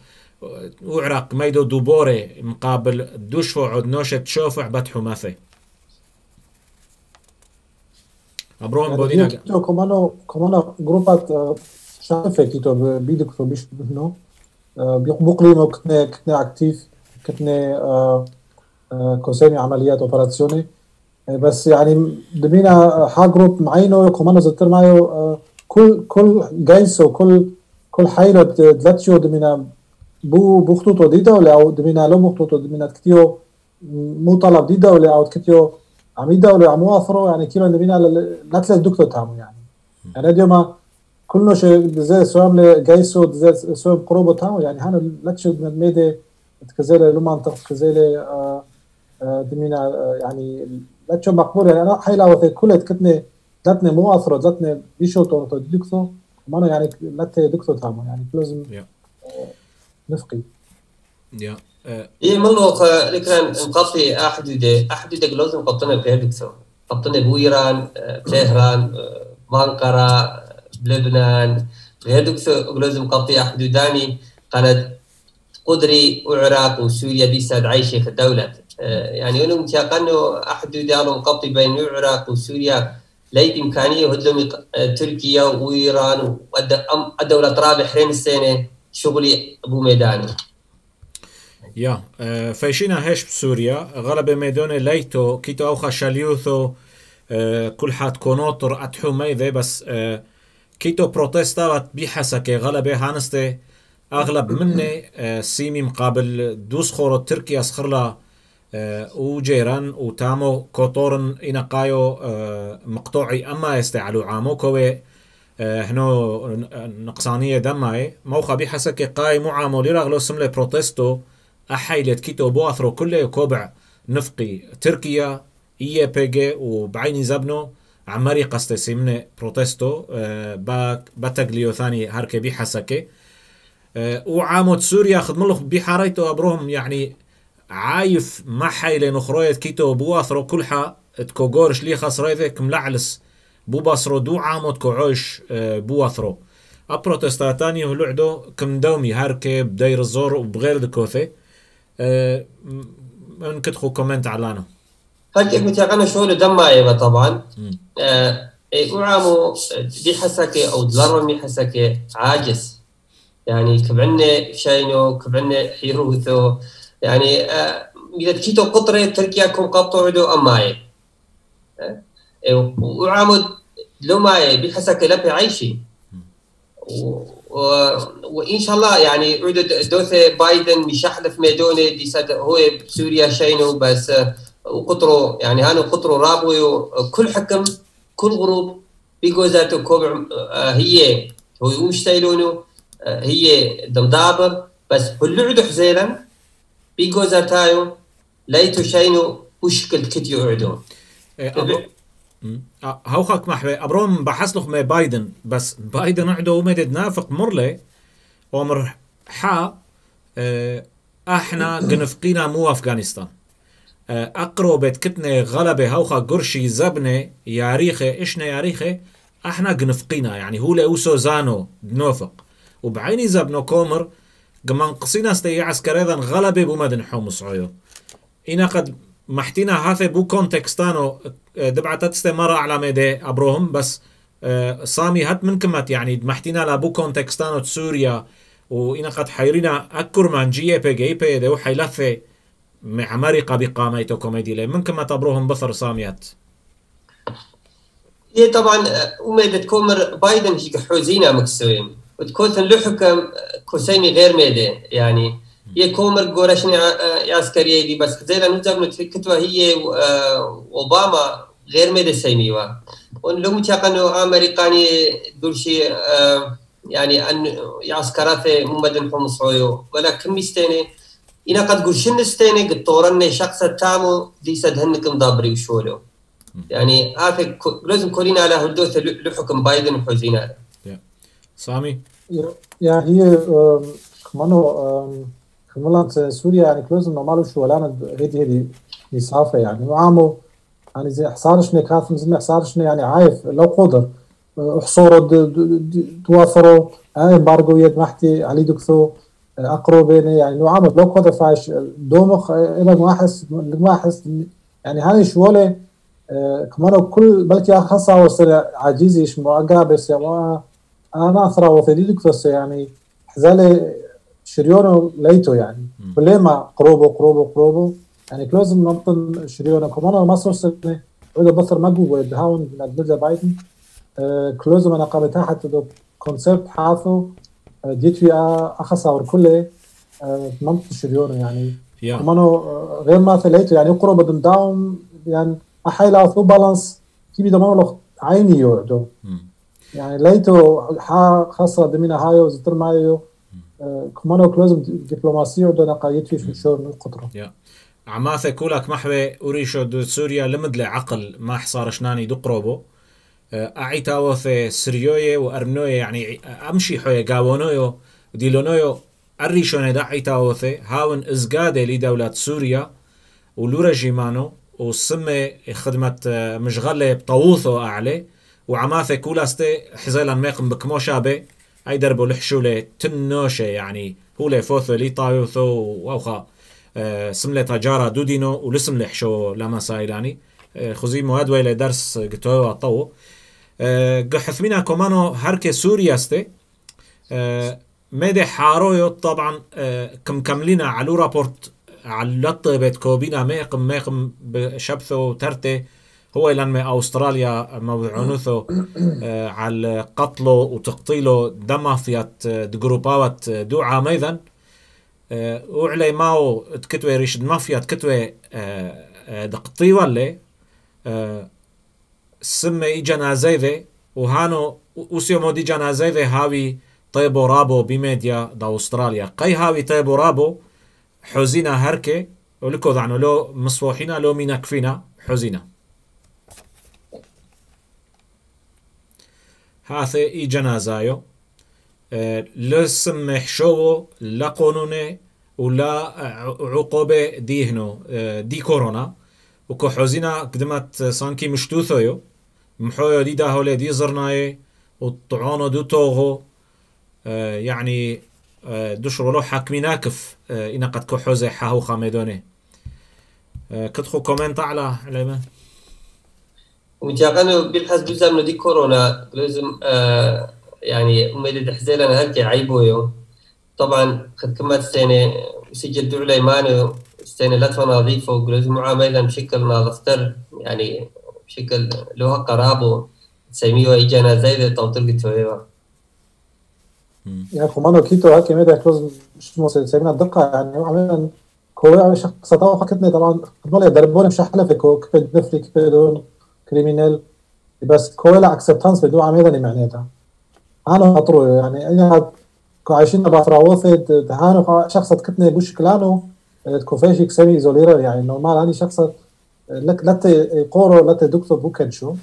وعراق ميدو دوبوري مقابل دوشفو عد نوشة تشوفع بتحو ماثي. أبروهم بودينا كيتو كمانو كمانو جروبات شافة كيتو بيدك فو بيش بهنو بقلينو كتنا كتنا أكتيف كتنا كونسيني عمليات اوبراسيوني بس يعني دمينا حاجروب معينو كمان زتر معيو كل كل جايسو كل كل حيلو دلاتشو دمينا بو بخطوطو دي دولة أو دمينا لو بخطوطو دمينا كتيو مو طلب دي دولة أو كتيو عمي دولة عمو أثرو يعني كيلو دمينا نتلس دكتور تامو يعني. يعني ديما كل شيء زي سوام جايسو زي سوام قروبو تامو يعني هانا لاتشو ميدي تكزيلي لو منطق تكزيلي دمينا يعني يعني أنا حيلا وثي كل كتني لاتني مو اثرو لاتني بيشو تو تو ديكسو ما يعني لاتي دكتو تامو يعني لازم نفقي. يا. إيه ملوك لكن نقطي أحدودة أحدودة لازم قطنا في دكتو. قطنا بويران تهران بانقرة بلبنان في دكتو لازم قطي أحدوداني قالت قدري وعراق وسوريا بيساد عايشة في الدولة. يعني أنا متيقن أحد ديالهم قبطي بين العراق وسوريا لي بإمكانية هدلهم تركيا وإيران والدولة رابع حين السنة شغلي أبو ميداني يا فايشينا هيش بسوريا غلب ميدوني ليتو كيتو أوخا شاليوثو كل حد كونوتر أتحو ميذي بس كيتو بروتستات بيحسك غلبة هانستي أغلب مني سيمي مقابل دوس خورو تركيا سخرلا وجيران وتامو كوتورن إنقايو مقطوعي أما يستعلو عامو كوي هنو نقصانية دماي. موخا بيحسك قاي مو عامو ليرغلو سملي بروتستو أحيلت كيتو بواثرو كله كوبع نفقي تركيا إيه بيجي وبعيني زبنو عمري قصتي سيمني بروتستو باتقليو ثاني هركي بيحسكي آه، وعامود سوريا خدم له بحاريتو أبروهم يعني عايف ما حيلة نخرويت كيتو بواثرو كل حا تكو غورش لي خسريتك ملعلس. بو باسرو دو عامود كو عوش آه، بواثرو أبروتستاتاني هلوعدو كم دومي هاركي بدير الزور وبغير دكوثي. أه من كتخو كومنت علانو؟ هل متيقنا شغل دم طبعا؟ آه إيه وعامو دي حسكي أو دلار مي حسكي عاجز. يعني كبعنا شاينو كبعنا حيروثو. يعني آه إذا تكيتو قطرة تركيا كم قبطو عدو اماي آه وعامو لو ماي بحسكي لبي عيشي. وإن شاء الله يعني عود دوثة بايدن مش حلف ميدوني دي هو بسوريا شينو بس وقطرو يعني هانو قطرو رابو كل حكم كل غروب بيقو ذاته كوبع هي هو مش تايلونو هي دمدابر بس كل عدو حزيلا بيقو ذاتايو ليتو شينو وشكل كتيو عدو هوخك محبي أبروم بحسلخ ما بايدن بس بايدن عدو مدد نافق مرلي ومر حا أحنا جنفقينا مو أفغانستان. اقربت كتنة غلبة هوخا قرشي زبنة ياريخي اشنا ياريخي أحنا جنفقينا يعني هو لأوسو زانو بنوفق وبعيني زبنو كومر قصينا استي عسكريذا غلبة بمدن حومس عيو إنا قد محتينا هاثي بو كونتكستانو دبعة تتستي مرة على ميدي أبروهم بس صامي هات من كمت يعني محتينا لابو كونتكستانو سوريا وإنا قد حيرينا أكر من جي بي جي بي دو حيلثي مع مريقة بقاميتو كوميدي لي. من كما تبروهم بثر صاميات هي طبعا وميدة كومر بايدن هيك حوزينا مكسوين. وتكوتن لحكم كوسيمي غير ميدة يعني هي كومر قورشني عسكرية دي بس زي نوزا كتوى هي أوباما غير ميدة سيميوا ولو متيقنو أمريكاني دول شيء يعني أن عسكرات ممدن حمصويو ولا كم يستيني إنا قد قرشن استيني قد طورن شخص تامو دي سدهنكم ضابري وشولو يعني هذا لازم كلنا على هدوث لحكم بايدن وحوزينا سامي يعني هي كمانو كمان سوريا يعني لازم نعملوا شو ولا هدي هدي يصافى يعني وعامو يعني زي حصارشني كاثم زي حصارشني يعني عايف لو قدر. حصور توافروا امبارجو يد محتي علي دكثو اقرب بين يعني نوعا ما بلوك هذا فاش دومخ إلى ماحس ماحس يعني هاي شوله كمان كل بلكي خاصة وصل عجيزي إيش مو بس يا أنا اثرى وثديدك بس يعني حزالي شريونة ليتو يعني. كل ما قروبه قروبه قروبه يعني كلوزم نمطن شريونة. كمان ما صرت عود بثر مقو ودهاون نجد بايدن كلوزم أنا قابلتها حتى كونسبت حاثو جيت في اخص كله. منطقه شريونة يعني. كمان غير ما ثليته يعني قرب دم داون يعني احيلا ثو بالانس. كي ضمانه لو عيني يوعدو يعني ليتو خاصة دمينا هايو زتر مايو كمان كلوزم دبلوماسية ودنا قايد في في شور القطرة yeah. عماثة كولك محوي أوريشو دو سوريا لمد عقل ما حصار شناني دو قروبو. أعيتا وث سريوية وأرنوية يعني أمشي حوية قاونويو وديلونويو أريشون دا عيتا وث هاون إزقادة لدولة سوريا ولورا جيمانو وسمة خدمة مشغلة بطوثو أعلى وعماثة كولاستي حزيلا ميقم بكمو شابة. أي دربو لحشولة تنوشة يعني. هو فوثو لي طايوثو ووخا سملة تجارة دودينو ولسم لحشو لما سايلاني. خزي مواد ويلة درس قتوه وطوه قحث منا كمانو هركي سوريا استي مدي حارويو طبعا كم كملينا على رابورت على بيت كوبينا ميقم ميقم بشبثو ترتي هو لما أستراليا موضعنوثو على قتله وتقتيله دم فيات دجروباوت دو عام أيضا. وعلي ماو تكتوي ريشد مافيا تكتوي دقطي ولا سمة إي جنازيذي وهانو وسيو مودي جنازيذي هاوي طيبو رابو بميديا دا أستراليا. قي هاوي طيبو رابو؟ حزينا هركي ولكو ذعنو لو مصفوحينا لو مينا كفينا حزينا هاثي اي جنازايو لسم حشوه لا قانونه ولا عقوبة ديهنو دي كورونا وكو حوزينا قدمت سانكي مشتوثويو محويو دي داهولي دي زرناي وطعونو دو توغو يعني دشرو لو حاكمي ناكف إنا قد كو حوزي حاهو خامدوني كتخو كومنت على عليما وجاقنا بالحس جزء من دي كورونا لازم آه يعني مدد حزيلا هلكي عيبويو طبعا قد كمات السنة سجل دعو ليمانو السنة لا نظيفة ولازم معاملة بشكل نظفتر يعني بشكل لها قرابو تسميه إجانا زايدة توطل قتوهيوا يعني كوماندو كيتو هكي ميدا كلوز مش موصل سيبنا الدقة يعني عملا كوي شخص طبعا حكتني طبعا قبل دربوني مش حلفك كبد نفري كبدون كريمينال بس كويلا اكسبتانس بدو عميدا معناتها. أنا أطرو يعني أنا عايشين بافراوثد هانو شخص كتني بوش كلانو تكوفيشي كسمي ايزوليرا يعني نورمال هاني شخص لك لت قورو لت دكتور بوكنشو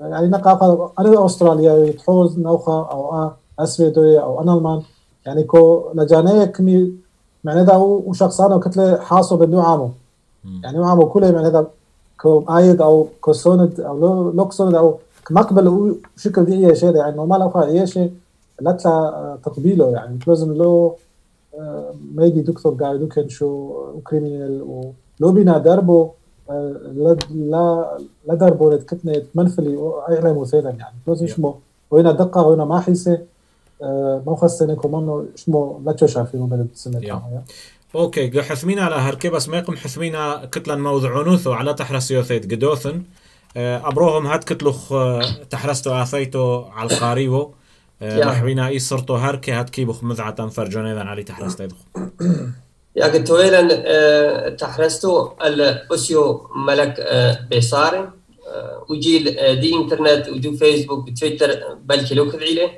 يعني نقا أنا أستراليا تحوز نوخا أو اسفيدوية أو انالمان يعني كو لجانية كمي معناتها وشخص أنا كتله حاسو بدو عامو. يعني عامو كله معناتها كمؤيد أو كسوند أو لوكسوند أو مقبل شكل دي اي شيء يعني نورمال أو اي شيء لا تقبيله. يعني لازم له ما يجي دكتور قاعد يمكن شو كريمينال ولو بينا دربه لا لا لا دربه نتكتني منفلي اعلى مثلا. يعني لازم شمو وهنا دقة وهنا ما حيسه ما خصني كمان شمو لا تشوف في من السنة. أوكي حثمينا على هركي بس ما يقوم حثمينا كتلا موضوعونوثو على تحرس يوثيت قدوثن. أبروهم هاد كتلوخ تحرستو آثيتو على القاريو محوينا إي صرتو هركي هاد كيبوخ مذعة فرجوني ذن علي تحرست يدخو يا قلت ويلا تحرستو الأسيو ملك بيصاري وجيل دي إنترنت ودو فيسبوك وتويتر بلكي لو كذعيله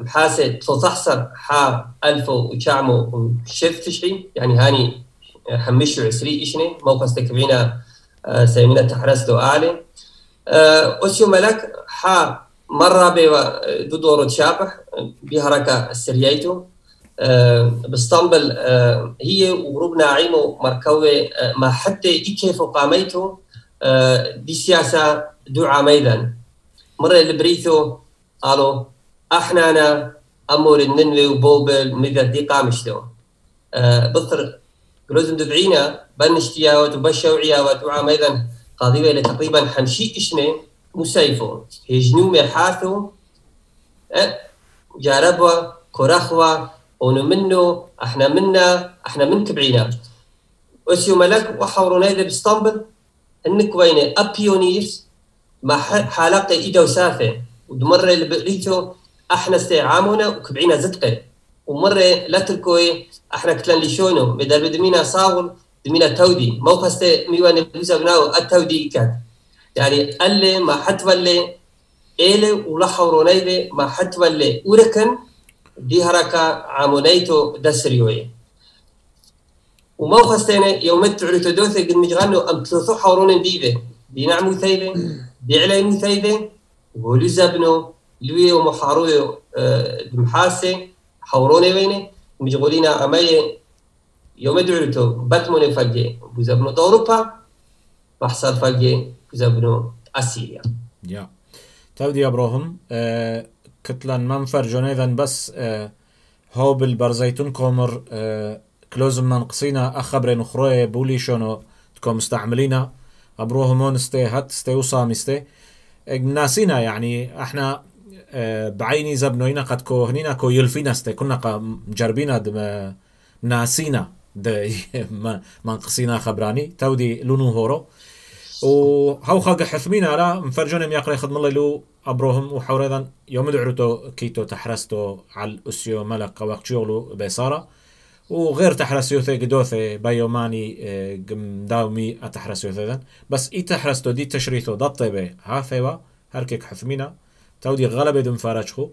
محاسة تحصر حا ألف وشعمو وشف تشعي يعني هاني حمشو عسري إشني موقع استكبينا سيمينا تحرس دو أعلي أسيو ملك حا مرة دو دور تشابح بهركة السريايتو. باسطنبل هي وغروب ناعيمو مركوي ما حتى إكيف قاميتو دي سياسة دو عاميدا. مرة البريثو قالوا إحنا أنا امور الننوي وبوبل مثل دي قامشتو أه بطر لازم دبعينا بنشتياوت وبشوعياوت وعام أيضا قضية إلى تقريبا حمشي اشني مسيفو هجنو محاثو أه جاربوا كرخوا ونو منو أحنا منا أحنا من كبعينا وسيو ملك وحورونا إذا بإسطنبول إنك وين أبيونيرز ما حلقة ايدا وسافة ودمر اللي بقريتو إحنا استيعامنا وكبعينا زدقة. ومرة لا تلكوي أحنا كتلان لشونو بدل بدمينا صاول دمينا تودي. موقع استي ميوان بوزا بناو التودي كان يعني اللي ما حد ولي إلي ولا حورونيلي ما حد ولي وركن دي هركا عامونيتو دسريوي وموقع استينا يوم تعرف دوثي قد مجغانو أم تلوثو حورون ديبه دي نعمو ثيبه دي علي ثيبه وقولوا زبنو لوي ومحاروي دمحاسي حوروني ويني مجغولينا أماي يوم دعوتو باتموني فاجي بوزابنو أوروبا بحصل فاجي بوزابنو أسيريا يا تودي آه كتلان منفر جونيذن بس هو بالبرزيتون كومر كلوزم منقصينا أخبرين أخروي بولي شونو تكون مستعملينا أبروهم هون استي هات استي وصامستي ناسينا يعني إحنا بعيني زبنوينا قد كو هنينا كو يلفينا استي كنا مجربينا دم ناسينا د منقصينا خبراني. تودي لونو هورو. وهو خاق حثمينا لا مفرجون يقري خدم الله لو أبروهم. وحوريضا يوم دعرتو كيتو تحرستو على الأسيو ملك وقت شغلو بيسارة. وغير تحرسيو ثي قدوثي بايوماني قم داومي أتحرسيو ثي بس إي تحرستو دي تشريثو ضطي ها ثيوا هركيك حثمينا تودي غلبة دم فارجخو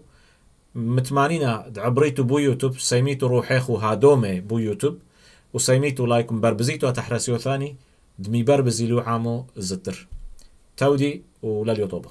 متمانينا عبريتو بو يوتيوب سيميتو روحيخو هادومي بو يوتيوب وسيميتو لايك بربزيتو تحرسيو ثاني دمي بربزي لو عامو زتر. تودي ولا اليوتوبه